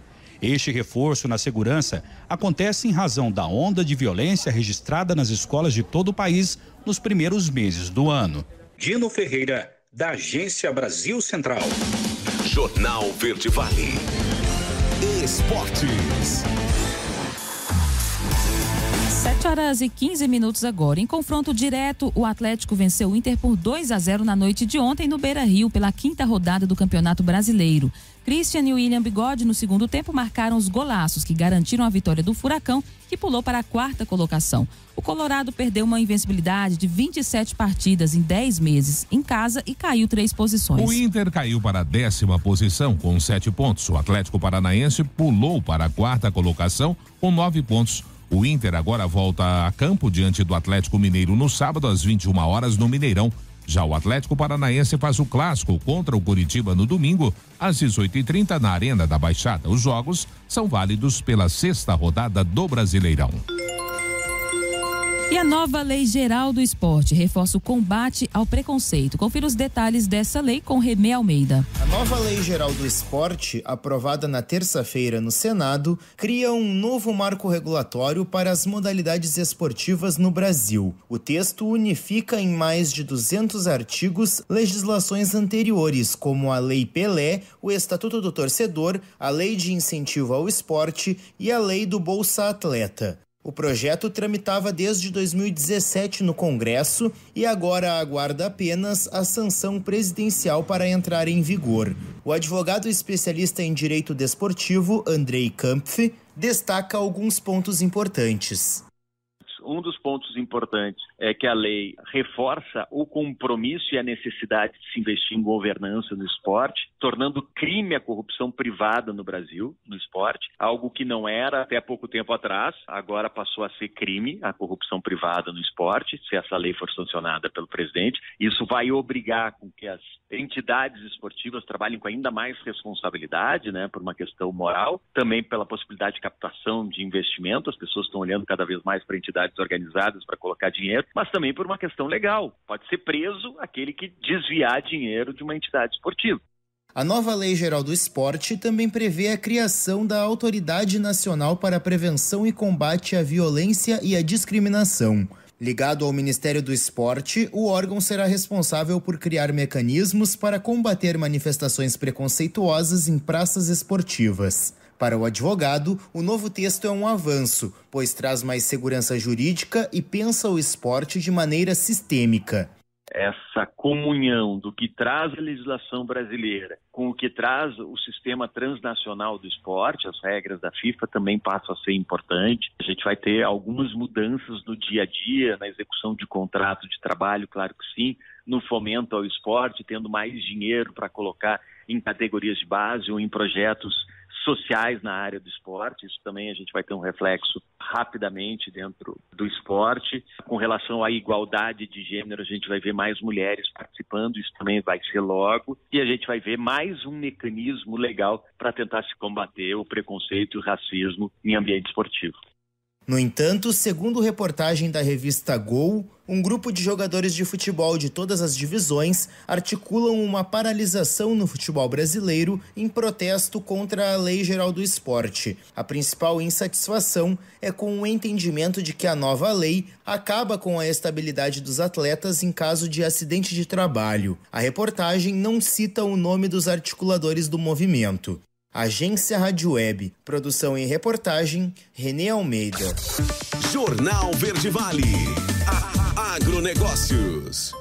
Este reforço na segurança acontece em razão da onda de violência registrada nas escolas de todo o país nos primeiros meses do ano. Dino Ferreira, da Agência Brasil Central. Jornal Verde Vale. Esportes. 7 horas e 15 minutos agora. Em confronto direto, o Atlético venceu o Inter por 2 a 0 na noite de ontem no Beira Rio, pela quinta rodada do Campeonato Brasileiro. Christian e William Bigode, no segundo tempo, marcaram os golaços que garantiram a vitória do Furacão, que pulou para a quarta colocação. O Colorado perdeu uma invencibilidade de 27 partidas em 10 meses em casa e caiu três posições. O Inter caiu para a décima posição com sete pontos. O Atlético Paranaense pulou para a quarta colocação com nove pontos. O Inter agora volta a campo diante do Atlético Mineiro no sábado às 21 horas no Mineirão. Já o Atlético Paranaense faz o clássico contra o Curitiba no domingo às 18h30 na Arena da Baixada. Os jogos são válidos pela sexta rodada do Brasileirão. E a nova Lei Geral do Esporte reforça o combate ao preconceito. Confira os detalhes dessa lei com Remê Almeida. A nova Lei Geral do Esporte, aprovada na terça-feira no Senado, cria um novo marco regulatório para as modalidades esportivas no Brasil. O texto unifica em mais de 200 artigos legislações anteriores, como a Lei Pelé, o Estatuto do Torcedor, a Lei de Incentivo ao Esporte e a Lei do Bolsa Atleta. O projeto tramitava desde 2017 no Congresso e agora aguarda apenas a sanção presidencial para entrar em vigor. O advogado especialista em direito desportivo, Andrei Kampf, destaca alguns pontos importantes um dos pontos importantes é que a lei reforça o compromisso e a necessidade de se investir em governança no esporte, tornando crime a corrupção privada no Brasil, no esporte, algo que não era até pouco tempo atrás, agora passou a ser crime a corrupção privada no esporte, se essa lei for sancionada pelo presidente. Isso vai obrigar com que as entidades esportivas trabalhem com ainda mais responsabilidade, né, por uma questão moral, também pela possibilidade de captação de investimento, as pessoas estão olhando cada vez mais para entidades organizadas para colocar dinheiro, mas também por uma questão legal. Pode ser preso aquele que desviar dinheiro de uma entidade esportiva. A nova Lei Geral do Esporte também prevê a criação da Autoridade Nacional para a Prevenção e Combate à Violência e à Discriminação. Ligado ao Ministério do Esporte, o órgão será responsável por criar mecanismos para combater manifestações preconceituosas em praças esportivas. Para o advogado, o novo texto é um avanço, pois traz mais segurança jurídica e pensa o esporte de maneira sistêmica essa comunhão do que traz a legislação brasileira com o que traz o sistema transnacional do esporte, as regras da FIFA também passam a ser importante. A gente vai ter algumas mudanças no dia a dia, na execução de contrato de trabalho, claro que sim, no fomento ao esporte, tendo mais dinheiro para colocar em categorias de base ou em projetos sociais na área do esporte. Isso também a gente vai ter um reflexo rapidamente dentro do esporte. Com relação à igualdade de gênero, a gente vai ver mais mulheres participando, isso também vai ser logo. E a gente vai ver mais um mecanismo legal para tentar se combater o preconceito e o racismo em ambiente esportivo. No entanto, segundo reportagem da revista Gol, um grupo de jogadores de futebol de todas as divisões articulam uma paralisação no futebol brasileiro em protesto contra a Lei Geral do Esporte. A principal insatisfação é com o entendimento de que a nova lei acaba com a estabilidade dos atletas em caso de acidente de trabalho. A reportagem não cita o nome dos articuladores do movimento. Agência Rádio Web. Produção e reportagem, Renê Almeida. Jornal Verde Vale. Agronegócios.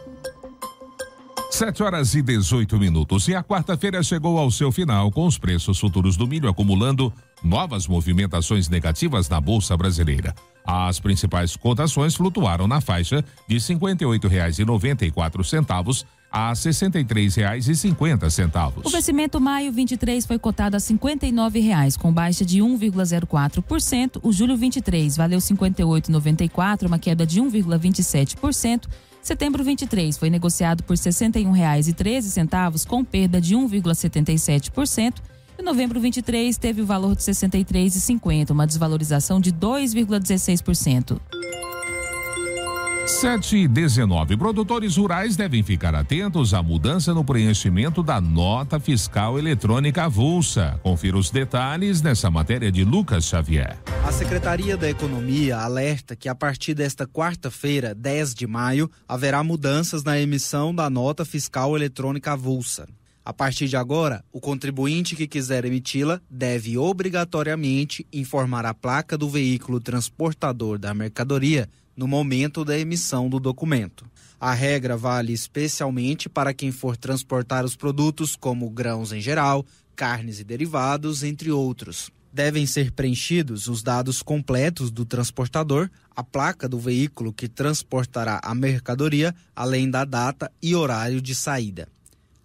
7 horas e 18 minutos. E a quarta-feira chegou ao seu final, com os preços futuros do milho acumulando novas movimentações negativas na Bolsa Brasileira. As principais cotações flutuaram na faixa de R$ 58,94 a R$ 63,50. O vencimento maio 23 foi cotado a R$ 59,00, com baixa de 1,04%. O julho 23 valeu R$ 58,94, uma queda de 1,27%. Setembro 23 foi negociado por R$ 61,13, com perda de 1,77%. E novembro 23 teve o valor de R$ 63,50, uma desvalorização de 2,16%. 7 e 19. Produtores rurais devem ficar atentos à mudança no preenchimento da nota fiscal eletrônica avulsa. Confira os detalhes nessa matéria de Lucas Xavier. A Secretaria da Economia alerta que a partir desta quarta-feira, 10 de maio, haverá mudanças na emissão da nota fiscal eletrônica avulsa. A partir de agora, o contribuinte que quiser emiti-la deve obrigatoriamente informar a placa do veículo transportador da mercadoria no momento da emissão do documento. A regra vale especialmente para quem for transportar os produtos como grãos em geral, carnes e derivados, entre outros. Devem ser preenchidos os dados completos do transportador, a placa do veículo que transportará a mercadoria, além da data e horário de saída.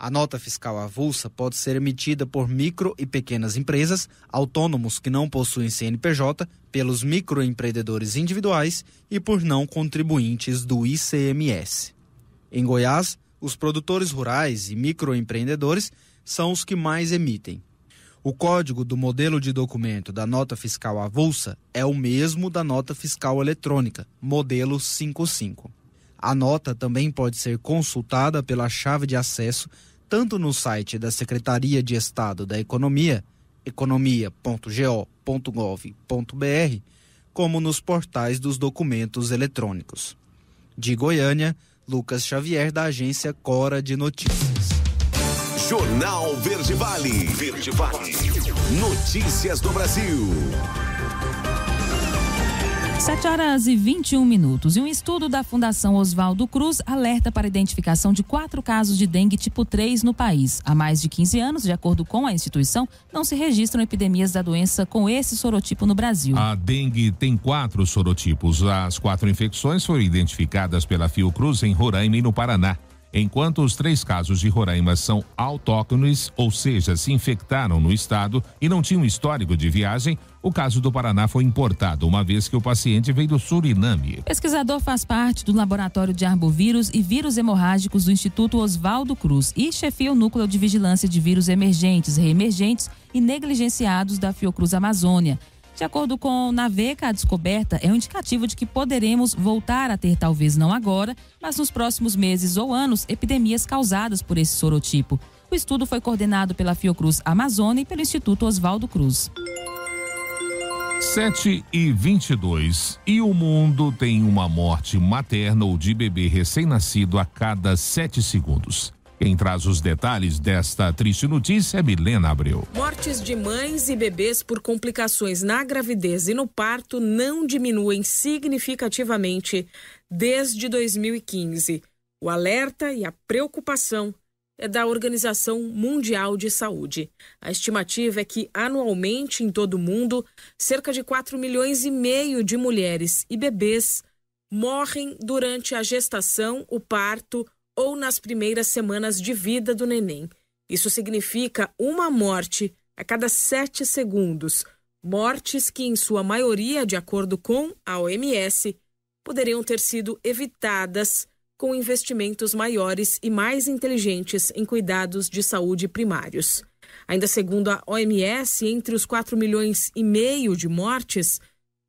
A nota fiscal avulsa pode ser emitida por micro e pequenas empresas, autônomos que não possuem CNPJ, pelos microempreendedores individuais e por não contribuintes do ICMS. Em Goiás, os produtores rurais e microempreendedores são os que mais emitem. O código do modelo de documento da nota fiscal avulsa é o mesmo da nota fiscal eletrônica, modelo 55. A nota também pode ser consultada pela chave de acesso tanto no site da Secretaria de Estado da Economia, economia.go.gov.br, como nos portais dos documentos eletrônicos. De Goiânia, Lucas Xavier, da agência Cora de Notícias. Jornal Verde Vale. Verde Vale. Notícias do Brasil. 7 horas e 21 minutos. E um estudo da Fundação Oswaldo Cruz alerta para a identificação de quatro casos de dengue tipo 3 no país. Há mais de 15 anos, de acordo com a instituição, não se registram epidemias da doença com esse sorotipo no Brasil. A dengue tem quatro sorotipos. As quatro infecções foram identificadas pela Fiocruz em Roraima e no Paraná. Enquanto os três casos de Roraima são autóctones, ou seja, se infectaram no estado e não tinham histórico de viagem, o caso do Paraná foi importado, uma vez que o paciente veio do Suriname. Pesquisador faz parte do Laboratório de Arbovírus e Vírus Hemorrágicos do Instituto Oswaldo Cruz e chefia o Núcleo de Vigilância de Vírus Emergentes, Reemergentes e Negligenciados da Fiocruz Amazônia. De acordo com Naveca, a descoberta é um indicativo de que poderemos voltar a ter, talvez não agora, mas nos próximos meses ou anos, epidemias causadas por esse sorotipo. O estudo foi coordenado pela Fiocruz Amazônia e pelo Instituto Oswaldo Cruz. 7 e 22 e o mundo tem uma morte materna ou de bebê recém-nascido a cada sete segundos. Quem traz os detalhes desta triste notícia é Milena Abreu. Mortes de mães e bebês por complicações na gravidez e no parto não diminuem significativamente desde 2015. O alerta e a preocupação é da Organização Mundial de Saúde. A estimativa é que anualmente em todo o mundo, cerca de 4 milhões e meio de mulheres e bebês morrem durante a gestação, o parto ou nas primeiras semanas de vida do neném. Isso significa uma morte a cada sete segundos. Mortes que, em sua maioria, de acordo com a OMS, poderiam ter sido evitadas com investimentos maiores e mais inteligentes em cuidados de saúde primários. Ainda segundo a OMS, entre os 4 milhões e meio de mortes,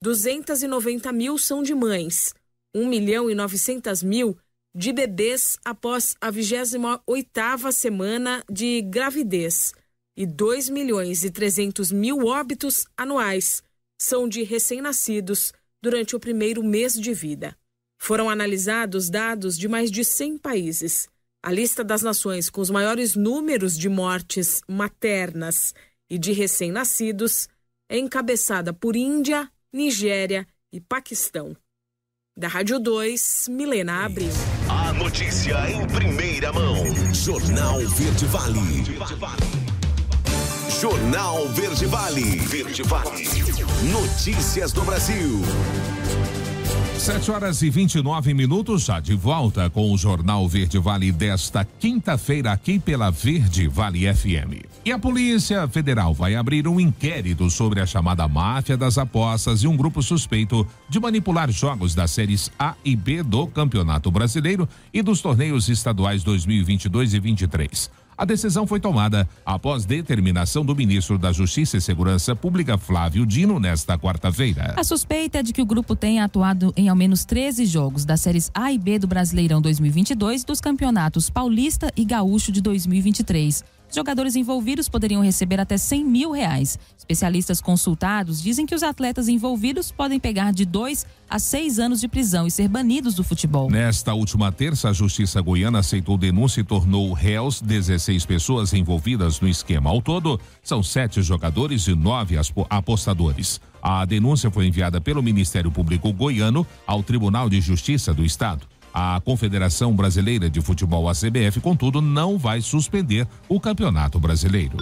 290 mil são de mães, 1 milhão e 900 mil de bebês após a 28ª semana de gravidez e 2 milhões e 300 mil óbitos anuais são de recém-nascidos durante o primeiro mês de vida. Foram analisados dados de mais de 100 países. A lista das nações com os maiores números de mortes maternas e de recém-nascidos é encabeçada por Índia, Nigéria e Paquistão. Da Rádio 2, Milena Abril. Notícia em primeira mão. Jornal Verde Vale. Jornal Verde Vale. Verde Vale. Notícias do Brasil. 7 horas e 29 minutos, já de volta com o Jornal Verde Vale desta quinta-feira aqui pela Verde Vale FM. E a Polícia Federal vai abrir um inquérito sobre a chamada máfia das apostas e um grupo suspeito de manipular jogos das séries A e B do Campeonato Brasileiro e dos torneios estaduais 2022 e 23. A decisão foi tomada após determinação do ministro da Justiça e Segurança Pública, Flávio Dino, nesta quarta-feira. A suspeita é de que o grupo tenha atuado em ao menos 13 jogos das séries A e B do Brasileirão 2022 e dos campeonatos Paulista e Gaúcho de 2023. Jogadores envolvidos poderiam receber até 100 mil reais. Especialistas consultados dizem que os atletas envolvidos podem pegar de dois a seis anos de prisão e ser banidos do futebol. Nesta última terça, a Justiça Goiana aceitou denúncia e tornou réus 16 pessoas envolvidas no esquema. Ao todo, são sete jogadores e nove apostadores. A denúncia foi enviada pelo Ministério Público Goiano ao Tribunal de Justiça do Estado. A Confederação Brasileira de Futebol, a CBF, contudo, não vai suspender o Campeonato Brasileiro.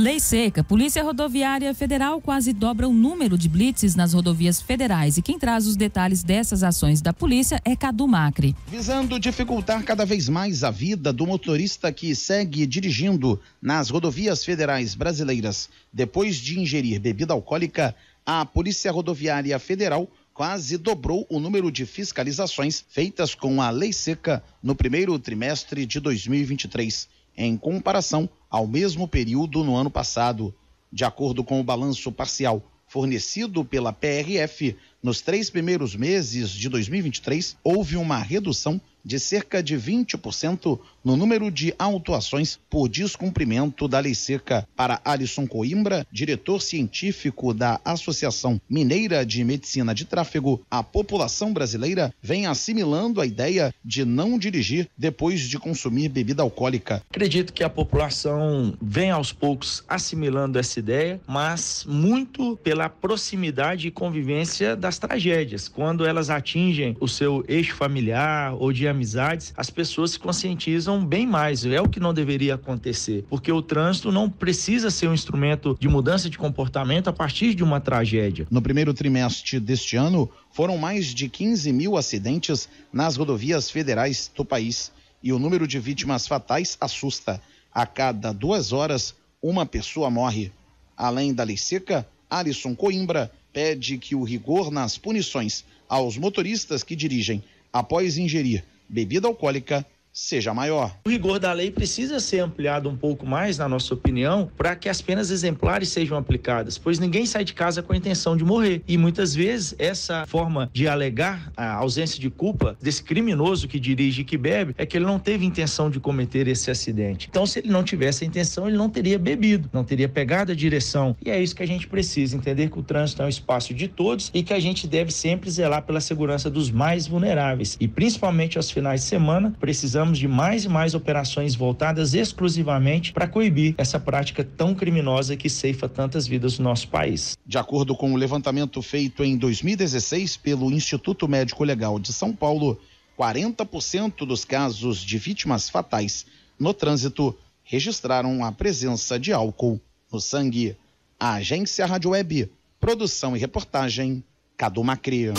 Lei seca. Polícia Rodoviária Federal quase dobra o número de blitzes nas rodovias federais. E quem traz os detalhes dessas ações da polícia é Cadu Macri. Visando dificultar cada vez mais a vida do motorista que segue dirigindo nas rodovias federais brasileiras depois de ingerir bebida alcoólica, a Polícia Rodoviária Federal quase dobrou o número de fiscalizações feitas com a lei seca no primeiro trimestre de 2023, em comparação ao mesmo período no ano passado. De acordo com o balanço parcial fornecido pela PRF, nos três primeiros meses de 2023, houve uma redução de cerca de 20% no número de autuações por descumprimento da lei seca. Para Alisson Coimbra, diretor científico da Associação Mineira de Medicina de Tráfego, a população brasileira vem assimilando a ideia de não dirigir depois de consumir bebida alcoólica. Acredito que a população vem aos poucos assimilando essa ideia, mas muito pela proximidade e convivência das tragédias. Quando elas atingem o seu eixo familiar ou de amizades, as pessoas se conscientizam bem mais. É o que não deveria acontecer, porque o trânsito não precisa ser um instrumento de mudança de comportamento a partir de uma tragédia. No primeiro trimestre deste ano, foram mais de 15 mil acidentes nas rodovias federais do país e o número de vítimas fatais assusta. A cada duas horas, uma pessoa morre. Além da lei seca, Alisson Coimbra pede que o rigor nas punições aos motoristas que dirigem após ingerir bebida alcoólica seja maior. O rigor da lei precisa ser ampliado um pouco mais, na nossa opinião, para que as penas exemplares sejam aplicadas, pois ninguém sai de casa com a intenção de morrer. E muitas vezes essa forma de alegar a ausência de culpa desse criminoso que dirige e que bebe é que ele não teve intenção de cometer esse acidente. Então, se ele não tivesse a intenção, ele não teria bebido, não teria pegado a direção. E é isso que a gente precisa, entender que o trânsito é um espaço de todos e que a gente deve sempre zelar pela segurança dos mais vulneráveis. E principalmente aos finais de semana, precisamos precisamos de mais e mais operações voltadas exclusivamente para coibir essa prática tão criminosa que ceifa tantas vidas no nosso país. De acordo com o levantamento feito em 2016 pelo Instituto Médico Legal de São Paulo, 40% dos casos de vítimas fatais no trânsito registraram a presença de álcool no sangue. A agência Rádio Web, produção e reportagem, Cadu Macri.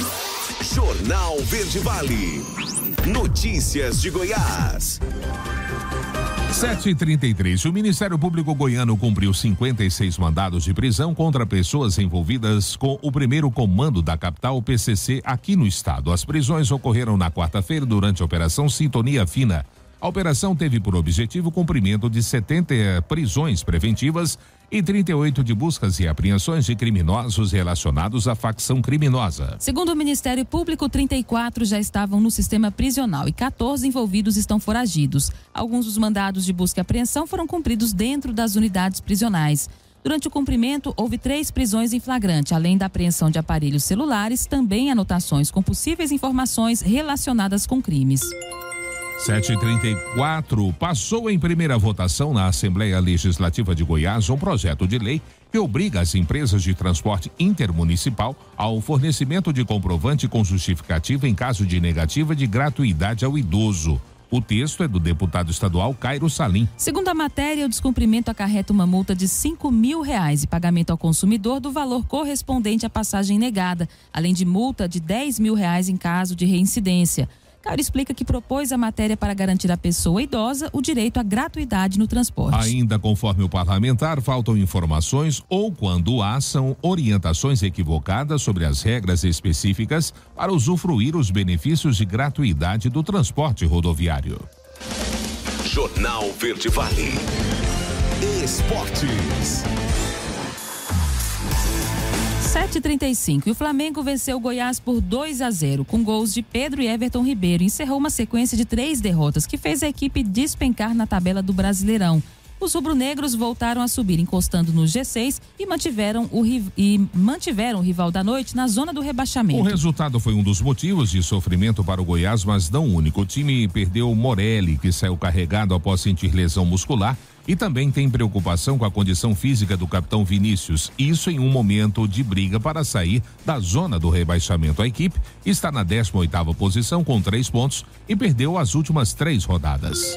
Jornal Verde Vale. Notícias de Goiás. 733. O Ministério Público Goiano cumpriu 56 mandados de prisão contra pessoas envolvidas com o primeiro comando da capital PCC aqui no estado. As prisões ocorreram na quarta-feira durante a Operação Sintonia Fina. A operação teve por objetivo o cumprimento de 70 prisões preventivas e 38 de buscas e apreensões de criminosos relacionados à facção criminosa. Segundo o Ministério Público, 34 já estavam no sistema prisional e 14 envolvidos estão foragidos. Alguns dos mandados de busca e apreensão foram cumpridos dentro das unidades prisionais. Durante o cumprimento, houve três prisões em flagrante, além da apreensão de aparelhos celulares, também anotações com possíveis informações relacionadas com crimes. 734 passou em primeira votação na Assembleia Legislativa de Goiás um projeto de lei que obriga as empresas de transporte intermunicipal ao fornecimento de comprovante com justificativa em caso de negativa de gratuidade ao idoso. O texto é do deputado estadual Cairo Salim. Segundo a matéria, o descumprimento acarreta uma multa de 5 mil reais e pagamento ao consumidor do valor correspondente à passagem negada, além de multa de 10 mil reais em caso de reincidência. Caio explica que propôs a matéria para garantir à pessoa idosa o direito à gratuidade no transporte. Ainda conforme o parlamentar, faltam informações ou, quando há, são orientações equivocadas sobre as regras específicas para usufruir os benefícios de gratuidade do transporte rodoviário. Jornal Verde Vale. Esportes. 7h35 e o Flamengo venceu o Goiás por 2 a 0 com gols de Pedro e Everton Ribeiro. Encerrou uma sequência de três derrotas que fez a equipe despencar na tabela do Brasileirão. Os rubro-negros voltaram a subir, encostando no G6 e mantiveram, o, e mantiveram o rival da noite na zona do rebaixamento. O resultado foi um dos motivos de sofrimento para o Goiás, mas não único. O time perdeu Morelli, que saiu carregado após sentir lesão muscular e também tem preocupação com a condição física do capitão Vinícius. Isso em um momento de briga para sair da zona do rebaixamento. A equipe está na 18ª posição com três pontos e perdeu as últimas três rodadas.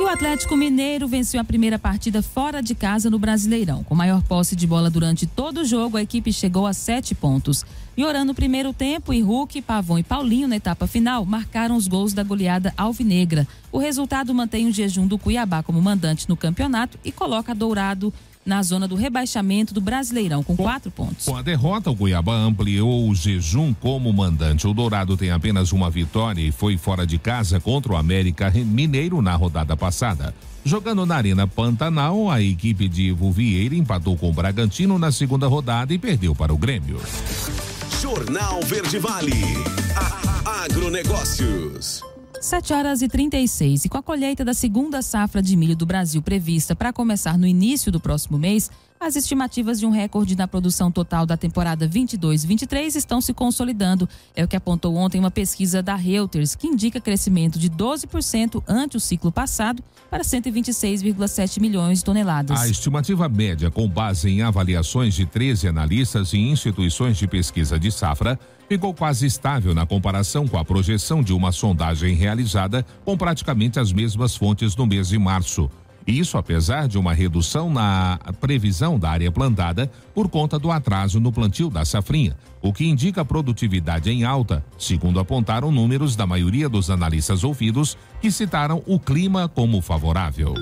E o Atlético Mineiro venceu a primeira partida fora de casa no Brasileirão. Com maior posse de bola durante todo o jogo, a equipe chegou a sete pontos. Orando no primeiro tempo, e Hulk, Pavão e Paulinho na etapa final marcaram os gols da goleada alvinegra. O resultado mantém o jejum do Cuiabá como mandante no campeonato e coloca Dourado na zona do rebaixamento do Brasileirão, com, quatro pontos. Com a derrota, o Cuiabá ampliou o jejum como mandante. O Dourado tem apenas uma vitória e foi fora de casa contra o América Mineiro na rodada passada. Jogando na Arena Pantanal, a equipe de Ivo Vieira empatou com o Bragantino na segunda rodada e perdeu para o Grêmio. Jornal Verde Vale. Agronegócios. 7 horas e 36. E com a colheita da segunda safra de milho do Brasil prevista para começar no início do próximo mês, as estimativas de um recorde na produção total da temporada 22-23 estão se consolidando. É o que apontou ontem uma pesquisa da Reuters, que indica crescimento de 12% ante o ciclo passado para 126,7 milhões de toneladas. A estimativa média, com base em avaliações de 13 analistas e instituições de pesquisa de safra, ficou quase estável na comparação com a projeção de uma sondagem realizada com praticamente as mesmas fontes no mês de março. Isso apesar de uma redução na previsão da área plantada por conta do atraso no plantio da safrinha, o que indica produtividade em alta, segundo apontaram números da maioria dos analistas ouvidos que citaram o clima como favorável.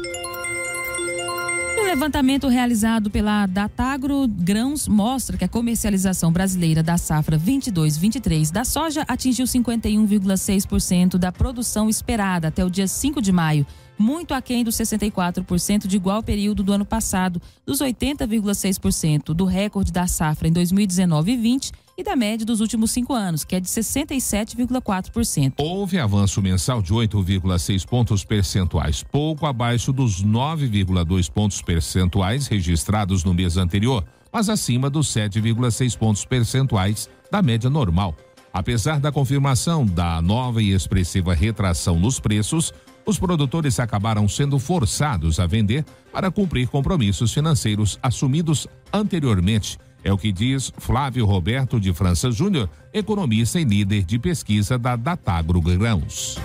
Levantamento realizado pela Datagro Grãos mostra que a comercialização brasileira da safra 22-23 da soja atingiu 51,6% da produção esperada até o dia 5 de maio muito aquém dos 64% de igual período do ano passado, dos 80,6% do recorde da safra em 2019 e 20 e da média dos últimos cinco anos, que é de 67,4%. Houve avanço mensal de 8,6 pontos percentuais, pouco abaixo dos 9,2 pontos percentuais registrados no mês anterior, mas acima dos 7,6 pontos percentuais da média normal. Apesar da confirmação da nova e expressiva retração nos preços, os produtores acabaram sendo forçados a vender para cumprir compromissos financeiros assumidos anteriormente. É o que diz Flávio Roberto de França Júnior, economista e líder de pesquisa da Datagro Grãos.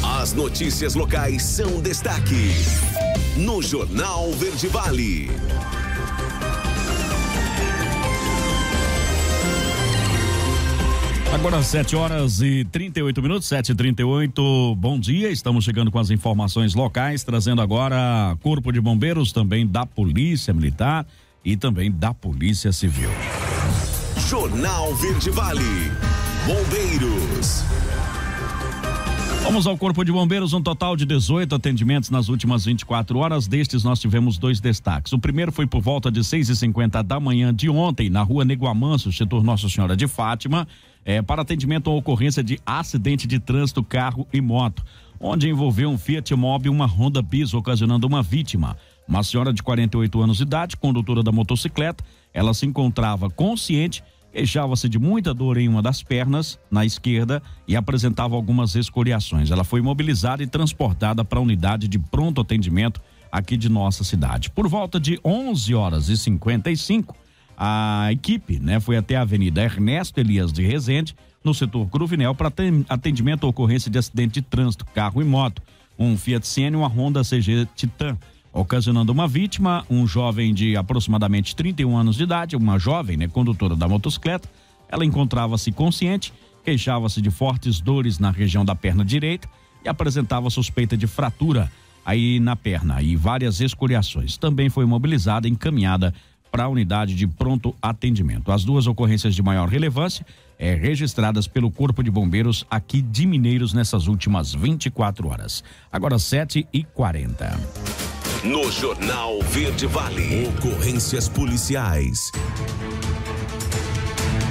As notícias locais são destaque no Jornal Verde Vale. Agora 7 horas e 38 minutos, 7 e 38 Bom dia, estamos chegando com as informações locais, trazendo agora Corpo de Bombeiros, também da Polícia Militar e também da Polícia Civil. Jornal Verde Vale. Bombeiros. Vamos ao Corpo de Bombeiros, um total de 18 atendimentos nas últimas 24 horas. Destes, nós tivemos dois destaques. O primeiro foi por volta de 6 e 50 da manhã de ontem, na rua Neguamanso, setor Nossa Senhora de Fátima é, para atendimento à ocorrência de acidente de trânsito, carro e moto, onde envolveu um Fiat Mobi e uma Honda Bis, ocasionando uma vítima. Uma senhora de 48 anos de idade, condutora da motocicleta, ela se encontrava consciente, queixava-se de muita dor em uma das pernas, na esquerda, e apresentava algumas escoriações. Ela foi imobilizada e transportada para a unidade de pronto atendimento aqui de nossa cidade. Por volta de 11 horas e 55, a equipe né, foi até a Avenida Ernesto Elias de Rezende, no setor Cruvinel, para atendimento à ocorrência de acidente de trânsito, carro e moto. Um Fiat Siena e uma Honda CG Titan, ocasionando uma vítima, um jovem de aproximadamente 31 anos de idade, uma jovem, né, condutora da motocicleta. Ela encontrava-se consciente, queixava-se de fortes dores na região da perna direita e apresentava suspeita de fratura aí na perna e várias escoriações. Também foi imobilizada e encaminhada para a unidade de pronto atendimento. As duas ocorrências de maior relevância é, registradas pelo Corpo de Bombeiros aqui de Mineiros nessas últimas 24 horas. Agora 7 e 40 No Jornal Verde Vale. Ocorrências policiais.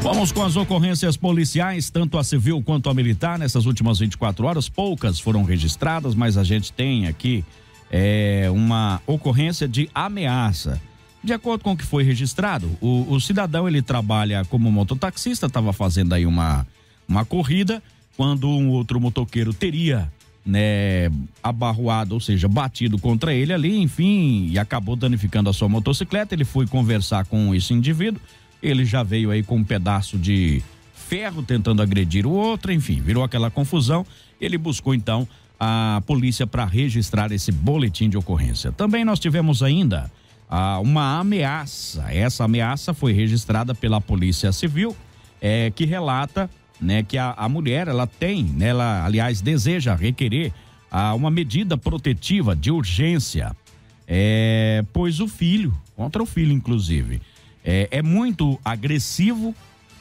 Vamos com as ocorrências policiais, tanto a civil quanto a militar, nessas últimas 24 horas. Poucas foram registradas, mas a gente tem aqui é, uma ocorrência de ameaça. De acordo com o que foi registrado, o, o cidadão ele trabalha como mototaxista, estava fazendo aí uma, uma corrida, quando um outro motoqueiro teria né, abarroado, ou seja, batido contra ele ali, enfim, e acabou danificando a sua motocicleta. Ele foi conversar com esse indivíduo, ele já veio aí com um pedaço de ferro tentando agredir o outro, enfim, virou aquela confusão. Ele buscou então a polícia para registrar esse boletim de ocorrência. Também nós tivemos ainda ah, uma ameaça. Essa ameaça foi registrada pela Polícia Civil, é, que relata né, que a, a mulher ela tem, né, ela aliás deseja requerer ah, uma medida protetiva de urgência, é, pois o filho, contra o filho inclusive, é, é muito agressivo,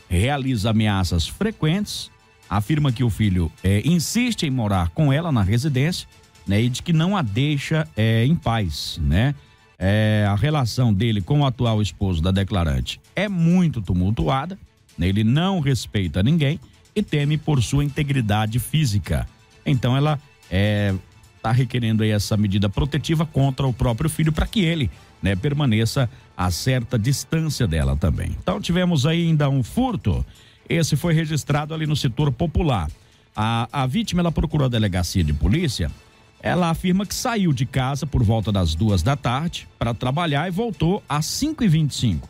realiza ameaças frequentes, afirma que o filho é, insiste em morar com ela na residência, né, e de que não a deixa é, em paz, né? é, a relação dele com o atual esposo da declarante é muito tumultuada? Ele não respeita ninguém e teme por sua integridade física. Então ela está é, tá requerendo essa medida protetiva contra o próprio filho para que ele né, permaneça a certa distância dela também. Então tivemos ainda um furto. Esse foi registrado ali no setor popular. A, a vítima ela procurou a delegacia de polícia ela afirma que saiu de casa por volta das duas da tarde para trabalhar e voltou às 5 e 25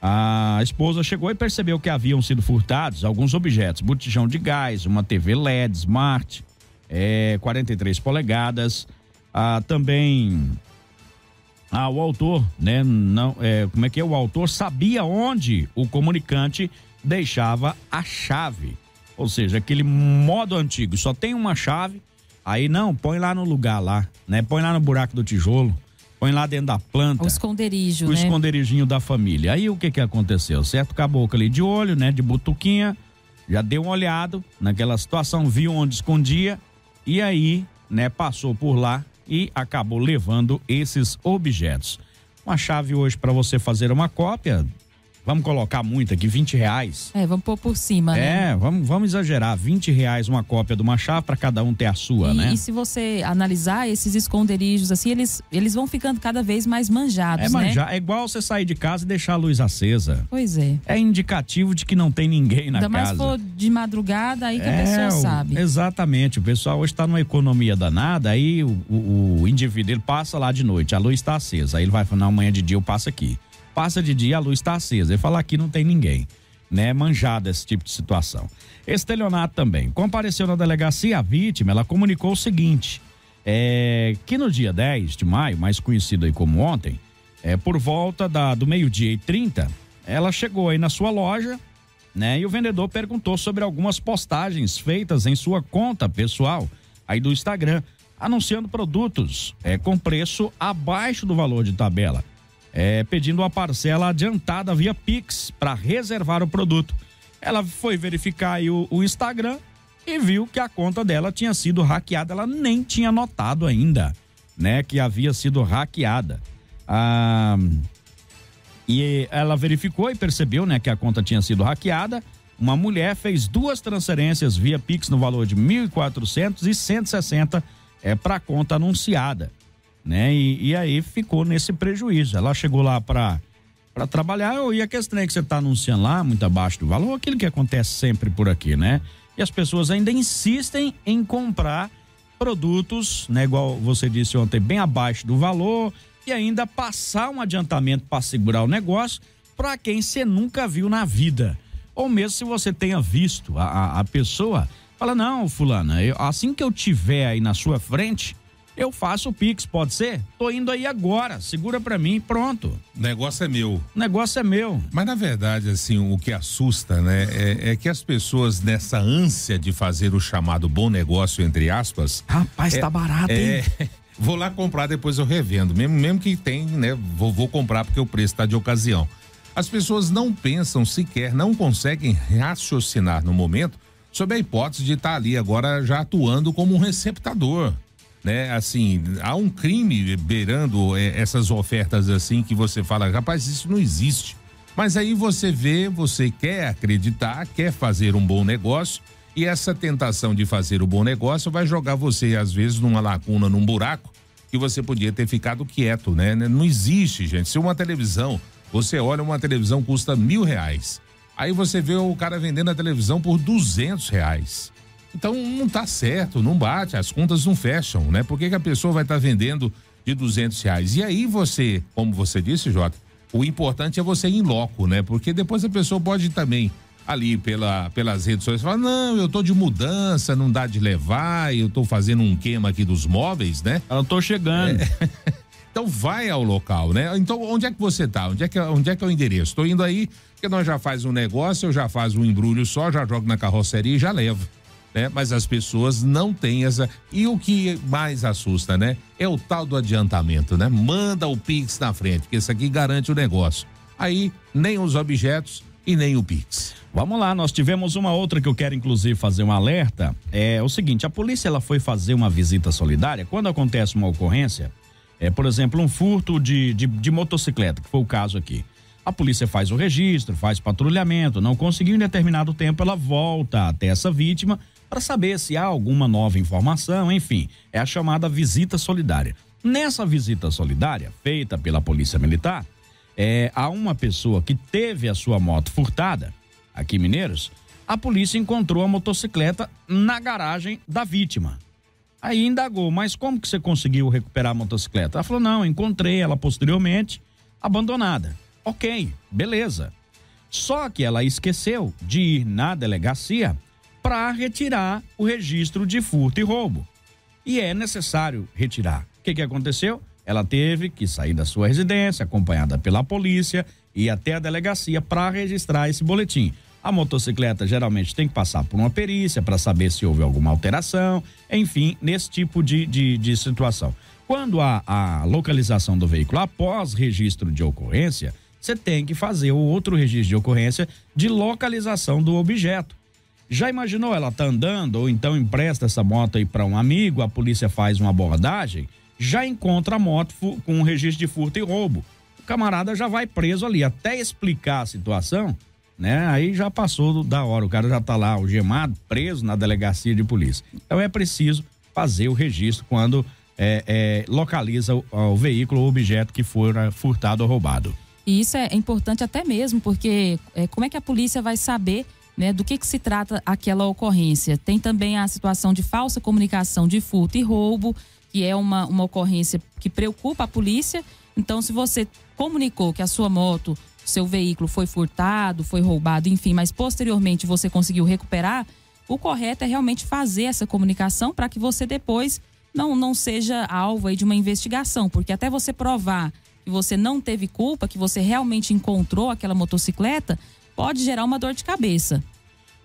A esposa chegou e percebeu que haviam sido furtados alguns objetos: botijão de gás, uma TV LED Smart, é, 43 polegadas. Ah, também ah, o autor, né? Não, é, como é que é? O autor sabia onde o comunicante deixava a chave. Ou seja, aquele modo antigo, só tem uma chave Aí não, põe lá no lugar lá, né? Põe lá no buraco do tijolo, põe lá dentro da planta. O esconderijo, o né? esconderijinho da família. Aí o que que aconteceu? Certo caboclo ali de olho, né? De butuquinha, já deu um olhado naquela situação, viu onde escondia e aí, né? Passou por lá e acabou levando esses objetos. Uma chave hoje para você fazer uma cópia, Vamos colocar muito aqui, 20 reais. É, vamos pôr por cima, né? É, vamos, vamos exagerar. 20 reais uma cópia de uma chave para cada um ter a sua, e, né? E se você analisar esses esconderijos assim, eles, eles vão ficando cada vez mais manjados, é né? manjar, é igual você sair de casa e deixar a luz acesa. Pois é. É indicativo de que não tem ninguém na Ainda casa. mais se for de madrugada, aí que é, a pessoa sabe. Exatamente. O pessoal hoje está numa economia danada, aí o, o- o indivíduo ele passa lá de noite, a luz está acesa. Aí ele vai falar, amanhã de dia eu passo aqui. Passa de dia, a luz está acesa. Ele fala, aqui não tem ninguém. Né? Manjada esse tipo de situação. Estelionato também. Compareceu na delegacia, a vítima, ela comunicou o seguinte: é, que no dia 10 de maio, mais conhecido aí como ontem, é, por volta da, do meio-dia e 30, ela chegou aí na sua loja, né? E o vendedor perguntou sobre algumas postagens feitas em sua conta pessoal aí do Instagram, anunciando produtos é, com preço abaixo do valor de tabela, é, pedindo uma parcela adiantada via Pix para reservar o produto. Ela foi verificar o, o Instagram e viu que a conta dela tinha sido hackeada. Ela nem tinha notado ainda, né, que havia sido hackeada. Ah, e ela verificou e percebeu, né, que a conta tinha sido hackeada. Uma mulher fez duas transferências via Pix no valor de 1.400 e 160 é para a conta anunciada, né? E, e aí ficou nesse prejuízo. Ela chegou lá para para trabalhar e a questão é que você está anunciando lá muito abaixo do valor, aquilo que acontece sempre por aqui, né? E as pessoas ainda insistem em comprar produtos, né, igual você disse ontem, bem abaixo do valor e ainda passar um adiantamento para segurar o negócio para quem você nunca viu na vida. Ou mesmo se você tenha visto a, a, a pessoa, fala: Não, Fulana, eu- assim que eu tiver aí na sua frente, eu faço o Pix, pode ser? Tô indo aí agora, segura para mim, pronto. Negócio é meu. Negócio é meu. Mas na verdade, assim, o que assusta, né, é, é que as pessoas nessa ânsia de fazer o chamado bom negócio, entre aspas. Rapaz, é, tá barato, é, hein? vou lá comprar, depois eu revendo. Mesmo, mesmo que tem, né? Vou, vou comprar porque o preço está de ocasião. As pessoas não pensam sequer, não conseguem raciocinar no momento sobre a hipótese de estar ali agora já atuando como um receptador. Né, assim, há um crime beirando eh, essas ofertas assim que você fala, rapaz, isso não existe. Mas aí você vê, você quer acreditar, quer fazer um bom negócio e essa tentação de fazer o bom negócio vai jogar você, às vezes, numa lacuna, num buraco, que você podia ter ficado quieto, né? Não existe, gente. Se uma televisão, você olha, uma televisão custa mil reais. Aí você vê o cara vendendo a televisão por duzentos reais. Então não tá certo, não bate, as contas não fecham, né? Por que, que a pessoa vai estar tá vendendo de duzentos reais? E aí você, como você disse, Jota, o importante é você ir em loco, né? Porque depois a pessoa pode também ali pela, pelas redes sociais fala, não, eu tô de mudança, não dá de levar, eu tô fazendo um queima aqui dos móveis, né? Eu tô chegando. É. então vai ao local, né? Então onde é que você tá? Onde é que, onde é, que é o endereço? Tô indo aí, porque nós já faz um negócio, eu já faz um embrulho só, já jogo na carroceria e já levo. Né? Mas as pessoas não têm essa. E o que mais assusta, né? É o tal do adiantamento, né? Manda o Pix na frente, que isso aqui garante o negócio. Aí nem os objetos e nem o Pix. Vamos lá, nós tivemos uma outra que eu quero inclusive fazer um alerta. É o seguinte, a polícia ela foi fazer uma visita solidária quando acontece uma ocorrência, é, por exemplo, um furto de, de, de motocicleta, que foi o caso aqui. A polícia faz o registro, faz patrulhamento, não conseguiu em determinado tempo, ela volta até essa vítima para saber se há alguma nova informação, enfim, é a chamada visita solidária. Nessa visita solidária, feita pela Polícia Militar, é, a uma pessoa que teve a sua moto furtada, aqui em Mineiros, a polícia encontrou a motocicleta na garagem da vítima. Aí indagou, mas como que você conseguiu recuperar a motocicleta? Ela falou: não, encontrei ela posteriormente abandonada. Ok, beleza. Só que ela esqueceu de ir na delegacia para retirar o registro de furto e roubo. E é necessário retirar. O que, que aconteceu? Ela teve que sair da sua residência, acompanhada pela polícia, e até a delegacia para registrar esse boletim. A motocicleta geralmente tem que passar por uma perícia para saber se houve alguma alteração, enfim, nesse tipo de, de, de situação. Quando há a localização do veículo após registro de ocorrência, você tem que fazer o outro registro de ocorrência de localização do objeto. Já imaginou ela tá andando ou então empresta essa moto aí para um amigo, a polícia faz uma abordagem, já encontra a moto com um registro de furto e roubo. O camarada já vai preso ali, até explicar a situação, né? Aí já passou da hora, o cara já tá lá algemado, preso na delegacia de polícia. Então é preciso fazer o registro quando é, é, localiza o, o veículo ou objeto que for furtado ou roubado. E isso é importante até mesmo, porque é, como é que a polícia vai saber né, do que, que se trata aquela ocorrência? Tem também a situação de falsa comunicação de furto e roubo, que é uma, uma ocorrência que preocupa a polícia. Então, se você comunicou que a sua moto, seu veículo foi furtado, foi roubado, enfim, mas posteriormente você conseguiu recuperar, o correto é realmente fazer essa comunicação para que você depois não, não seja alvo de uma investigação, porque até você provar que você não teve culpa, que você realmente encontrou aquela motocicleta, pode gerar uma dor de cabeça.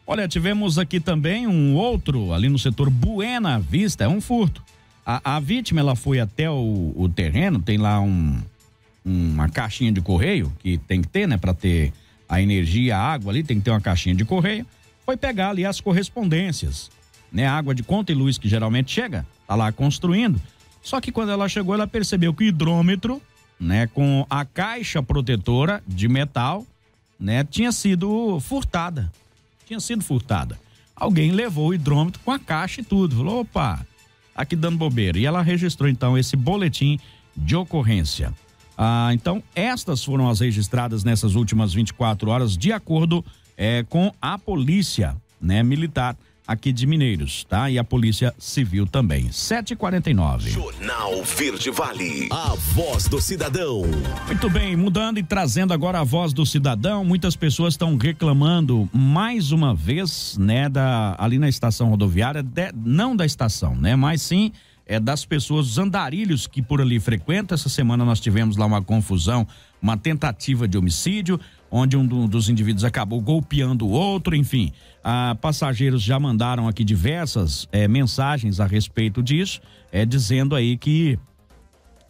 Olha, tivemos aqui também um outro ali no setor Buena Vista, é um furto. A, a vítima ela foi até o, o terreno, tem lá um, uma caixinha de correio que tem que ter, né, para ter a energia, a água ali, tem que ter uma caixinha de correio. Foi pegar ali as correspondências, né, água de conta e luz que geralmente chega, tá lá construindo. Só que quando ela chegou, ela percebeu que o hidrômetro, né, com a caixa protetora de metal, né, tinha sido furtada. Tinha sido furtada. Alguém levou o hidrômetro com a caixa e tudo. Falou, opa, aqui dando bobeira. E ela registrou então esse boletim de ocorrência. Ah, então, estas foram as registradas nessas últimas 24 horas, de acordo é, com a polícia né, militar aqui de Mineiros, tá? E a Polícia Civil também. 749. Jornal Verde Vale, a voz do cidadão. Muito bem, mudando e trazendo agora a voz do cidadão, muitas pessoas estão reclamando mais uma vez, né, da ali na estação rodoviária, de, não da estação, né, mas sim é, das pessoas, os andarilhos que por ali frequentam. Essa semana nós tivemos lá uma confusão, uma tentativa de homicídio, onde um do, dos indivíduos acabou golpeando o outro, enfim. Ah, passageiros já mandaram aqui diversas é, mensagens a respeito disso, é, dizendo aí que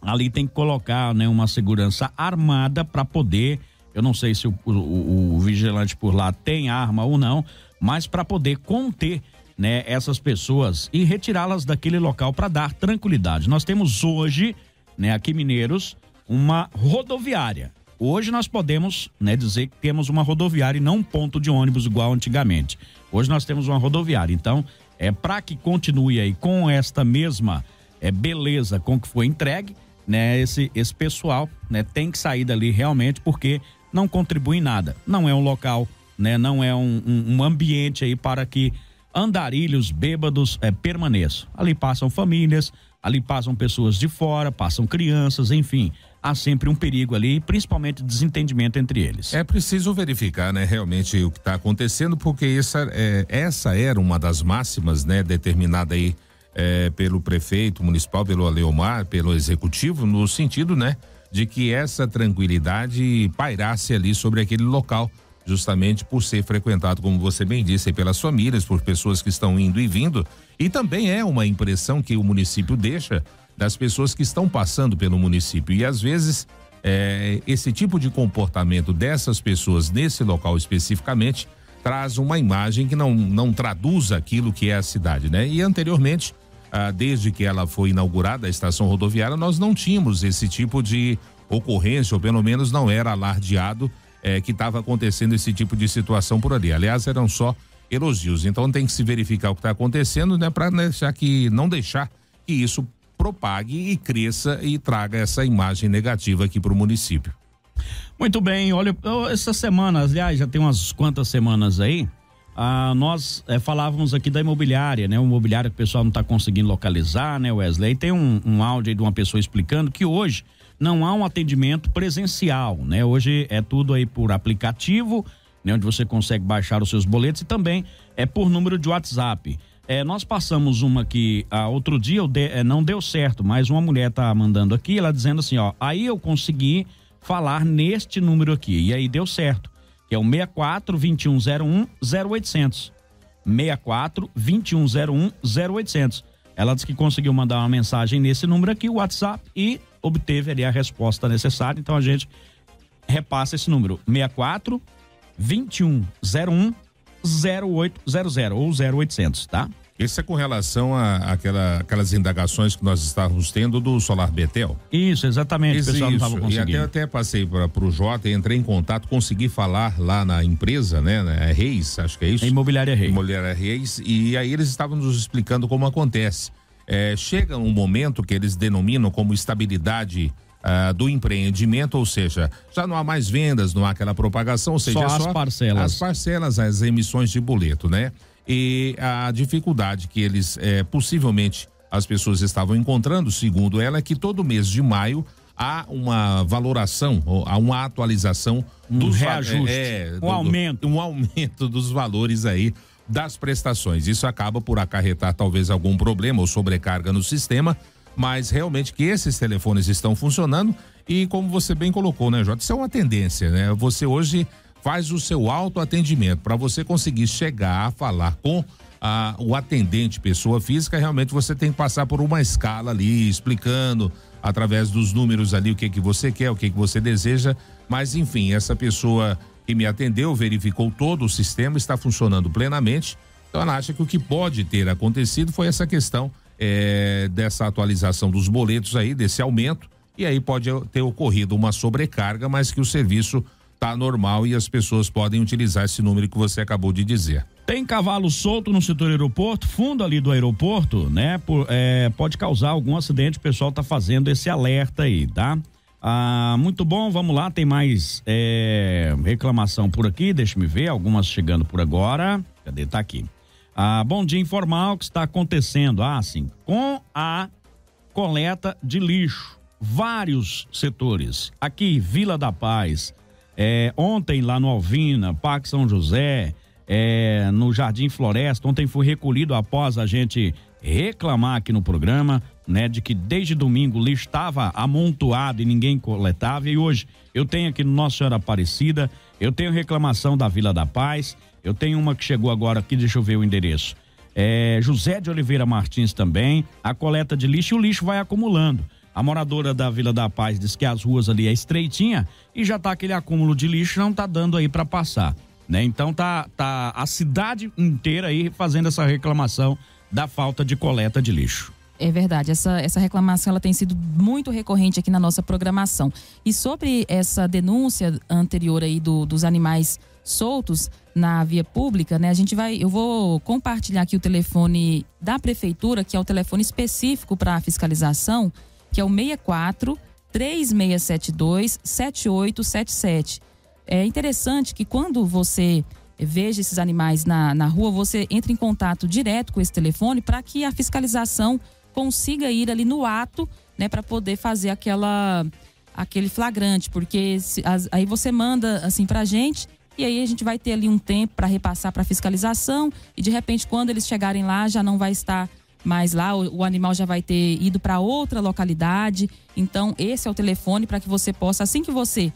ali tem que colocar né, uma segurança armada para poder. Eu não sei se o, o, o, vigilante por lá tem arma ou não, mas para poder conter né, essas pessoas e retirá-las daquele local para dar tranquilidade. Nós temos hoje, né, aqui Mineiros, uma rodoviária. Hoje nós podemos né, dizer que temos uma rodoviária e não um ponto de ônibus igual antigamente. Hoje nós temos uma rodoviária. Então, é para que continue aí com esta mesma é, beleza com que foi entregue, né, esse, esse pessoal né, tem que sair dali realmente porque não contribui em nada. Não é um local, né, não é um, um, um ambiente aí para que andarilhos bêbados é, permaneçam. Ali passam famílias, ali passam pessoas de fora, passam crianças, enfim. Há sempre um perigo ali, principalmente desentendimento entre eles. É preciso verificar, né, realmente o que está acontecendo, porque essa, é, essa era uma das máximas, né, determinada aí é, pelo prefeito municipal, pelo Aleomar, pelo executivo, no sentido, né, de que essa tranquilidade pairasse ali sobre aquele local, justamente por ser frequentado, como você bem disse, pelas famílias, por pessoas que estão indo e vindo, e também é uma impressão que o município deixa das pessoas que estão passando pelo município e às vezes é, esse tipo de comportamento dessas pessoas nesse local especificamente traz uma imagem que não, não traduz aquilo que é a cidade, né? E anteriormente ah, desde que ela foi inaugurada, a estação rodoviária, nós não tínhamos esse tipo de ocorrência, ou pelo menos não era alardeado eh, que estava acontecendo esse tipo de situação por ali. Aliás, eram só elogios. Então tem que se verificar o que está acontecendo, né, para deixar que não deixar que isso propague e cresça e traga essa imagem negativa aqui para o município. Muito bem, olha, essa semana, aliás, já tem umas quantas semanas aí, ah, nós é, falávamos aqui da imobiliária, né? O imobiliário que o pessoal não está conseguindo localizar, né, Wesley? Tem um, um áudio aí de uma pessoa explicando que hoje não há um atendimento presencial, né? Hoje é tudo aí por aplicativo, né? Onde você consegue baixar os seus boletos e também é por número de WhatsApp. É, nós passamos uma que ah, outro dia de, é, não deu certo, mas uma mulher tá mandando aqui, ela dizendo assim, ó, aí eu consegui falar neste número aqui e aí deu certo que é o 64 2101 0800. 64 2101 0800. Ela disse que conseguiu mandar uma mensagem nesse número aqui, o WhatsApp, e obteve ali a resposta necessária. Então a gente repassa esse número: 64 2101 0800 ou 0800, tá? Isso é com relação a, aquela, aquelas indagações que nós estávamos tendo do Solar Betel? Isso, exatamente. Isso, o pessoal não estava conseguindo. E até, até passei para o Jota, entrei em contato, consegui falar lá na empresa, né? É Reis, acho que é isso. A Imobiliária Reis. Imobiliária Reis. E aí eles estavam nos explicando como acontece. É, chega um momento que eles denominam como estabilidade uh, do empreendimento, ou seja, já não há mais vendas, não há aquela propagação, ou seja, só, é só as parcelas. As parcelas, as emissões de boleto, né? e a dificuldade que eles é, possivelmente as pessoas estavam encontrando, segundo ela, é que todo mês de maio há uma valoração, há uma atualização um dos reajuste, é, um do, aumento, um aumento dos valores aí das prestações. Isso acaba por acarretar talvez algum problema ou sobrecarga no sistema, mas realmente que esses telefones estão funcionando e como você bem colocou, né, Jota, isso é uma tendência, né? Você hoje faz o seu autoatendimento. Para você conseguir chegar a falar com a, o atendente, pessoa física, realmente você tem que passar por uma escala ali, explicando através dos números ali o que que você quer, o que que você deseja. Mas enfim, essa pessoa que me atendeu verificou todo o sistema, está funcionando plenamente. Então ela acha que o que pode ter acontecido foi essa questão é, dessa atualização dos boletos aí, desse aumento. E aí pode ter ocorrido uma sobrecarga, mas que o serviço tá normal e as pessoas podem utilizar esse número que você acabou de dizer. Tem cavalo solto no setor aeroporto, fundo ali do aeroporto, né? Por, é, pode causar algum acidente, o pessoal tá fazendo esse alerta aí, tá? Ah, muito bom, vamos lá, tem mais é, reclamação por aqui, deixa me ver, algumas chegando por agora. Cadê? Tá aqui. Ah, bom dia, informal, que está acontecendo? Ah, sim, com a coleta de lixo, vários setores. Aqui, Vila da Paz, é, ontem lá no Alvina, Parque São José, é, no Jardim Floresta, ontem foi recolhido após a gente reclamar aqui no programa. né, de que desde domingo o lixo estava amontoado e ninguém coletava. E hoje eu tenho aqui no Nossa Senhora Aparecida, eu tenho reclamação da Vila da Paz, eu tenho uma que chegou agora aqui, deixa eu ver o endereço. É, José de Oliveira Martins também, a coleta de lixo e o lixo vai acumulando. A moradora da Vila da Paz diz que as ruas ali é estreitinha e já tá aquele acúmulo de lixo, não tá dando aí para passar, né? Então tá, tá a cidade inteira aí fazendo essa reclamação da falta de coleta de lixo. É verdade, essa, essa reclamação ela tem sido muito recorrente aqui na nossa programação. E sobre essa denúncia anterior aí do, dos animais soltos na via pública, né? A gente vai, eu vou compartilhar aqui o telefone da prefeitura, que é o telefone específico para fiscalização, que é o 64 3672 7877. É interessante que quando você veja esses animais na, na rua, você entre em contato direto com esse telefone para que a fiscalização consiga ir ali no ato, né, para poder fazer aquela aquele flagrante, porque se, as, aí você manda assim pra gente e aí a gente vai ter ali um tempo para repassar para fiscalização e de repente quando eles chegarem lá já não vai estar mais lá, o, o animal já vai ter ido para outra localidade. Então esse é o telefone para que você possa assim que você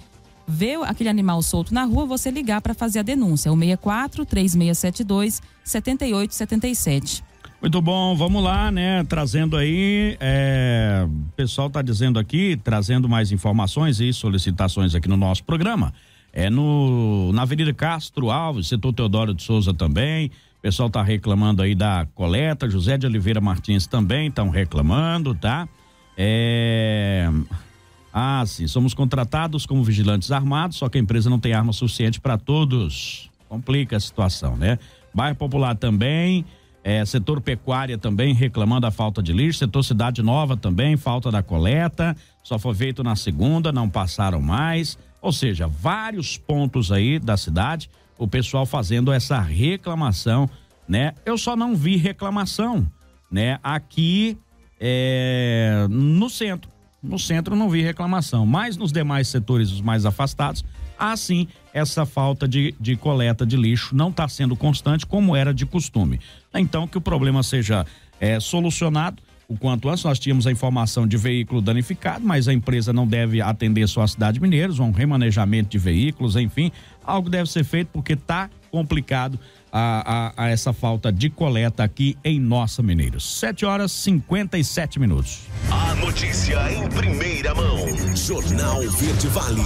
vê aquele animal solto na rua, você ligar para fazer a denúncia. É o 64 3672 7877. Muito bom, vamos lá, né? Trazendo aí, é, o pessoal tá dizendo aqui, trazendo mais informações e solicitações aqui no nosso programa. É no na Avenida Castro Alves, setor Teodoro de Souza também. O pessoal tá reclamando aí da coleta. José de Oliveira Martins também estão reclamando, tá? É. Ah, sim, somos contratados como vigilantes armados, só que a empresa não tem arma suficiente para todos. Complica a situação, né? Bairro Popular também. É, setor pecuária também reclamando da falta de lixo, setor cidade nova também, falta da coleta, só foi feito na segunda, não passaram mais. Ou seja, vários pontos aí da cidade, o pessoal fazendo essa reclamação, né? Eu só não vi reclamação, né? Aqui é, no centro. No centro não vi reclamação, mas nos demais setores, mais afastados, há sim essa falta de, de coleta de lixo não está sendo constante como era de costume. Então, que o problema seja é, solucionado o quanto antes. Nós tínhamos a informação de veículo danificado, mas a empresa não deve atender só a cidade Mineiros, um remanejamento de veículos, enfim, algo deve ser feito porque está complicado a, a, a, essa falta de coleta aqui em nossa Mineiros. 7 horas 57 minutos. A notícia em primeira mão. Jornal Verde Vale.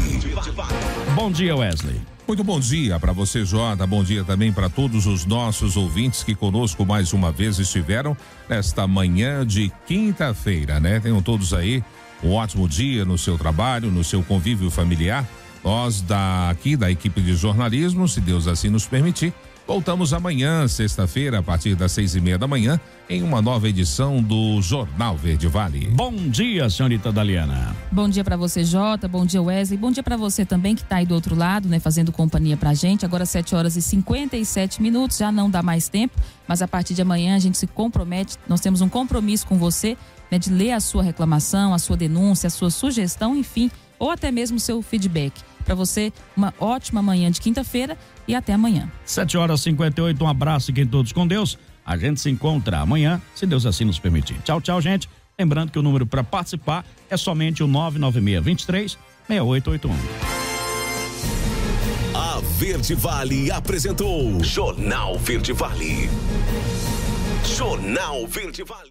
Bom dia, Wesley. Muito bom dia para você, Jota. Bom dia também para todos os nossos ouvintes que conosco mais uma vez estiveram nesta manhã de quinta-feira, né? Tenham todos aí um ótimo dia no seu trabalho, no seu convívio familiar. Nós daqui da equipe de jornalismo, se Deus assim nos permitir, Voltamos amanhã, sexta-feira, a partir das seis e meia da manhã, em uma nova edição do Jornal Verde Vale. Bom dia, senhorita Daliana. Bom dia para você, Jota. Bom dia, Wesley. Bom dia para você também que está aí do outro lado, né, fazendo companhia pra gente. Agora 7 horas e 57 minutos, já não dá mais tempo, mas a partir de amanhã a gente se compromete, nós temos um compromisso com você, né, de ler a sua reclamação, a sua denúncia, a sua sugestão, enfim, ou até mesmo o seu feedback. Para você, uma ótima manhã de quinta-feira e até amanhã. 7 horas e 58, um abraço e quem todos com Deus. A gente se encontra amanhã, se Deus assim nos permitir. Tchau, tchau, gente. Lembrando que o número para participar é somente o 996 23 6881. A Verde Vale apresentou Jornal Verde Vale. Jornal Verde Vale.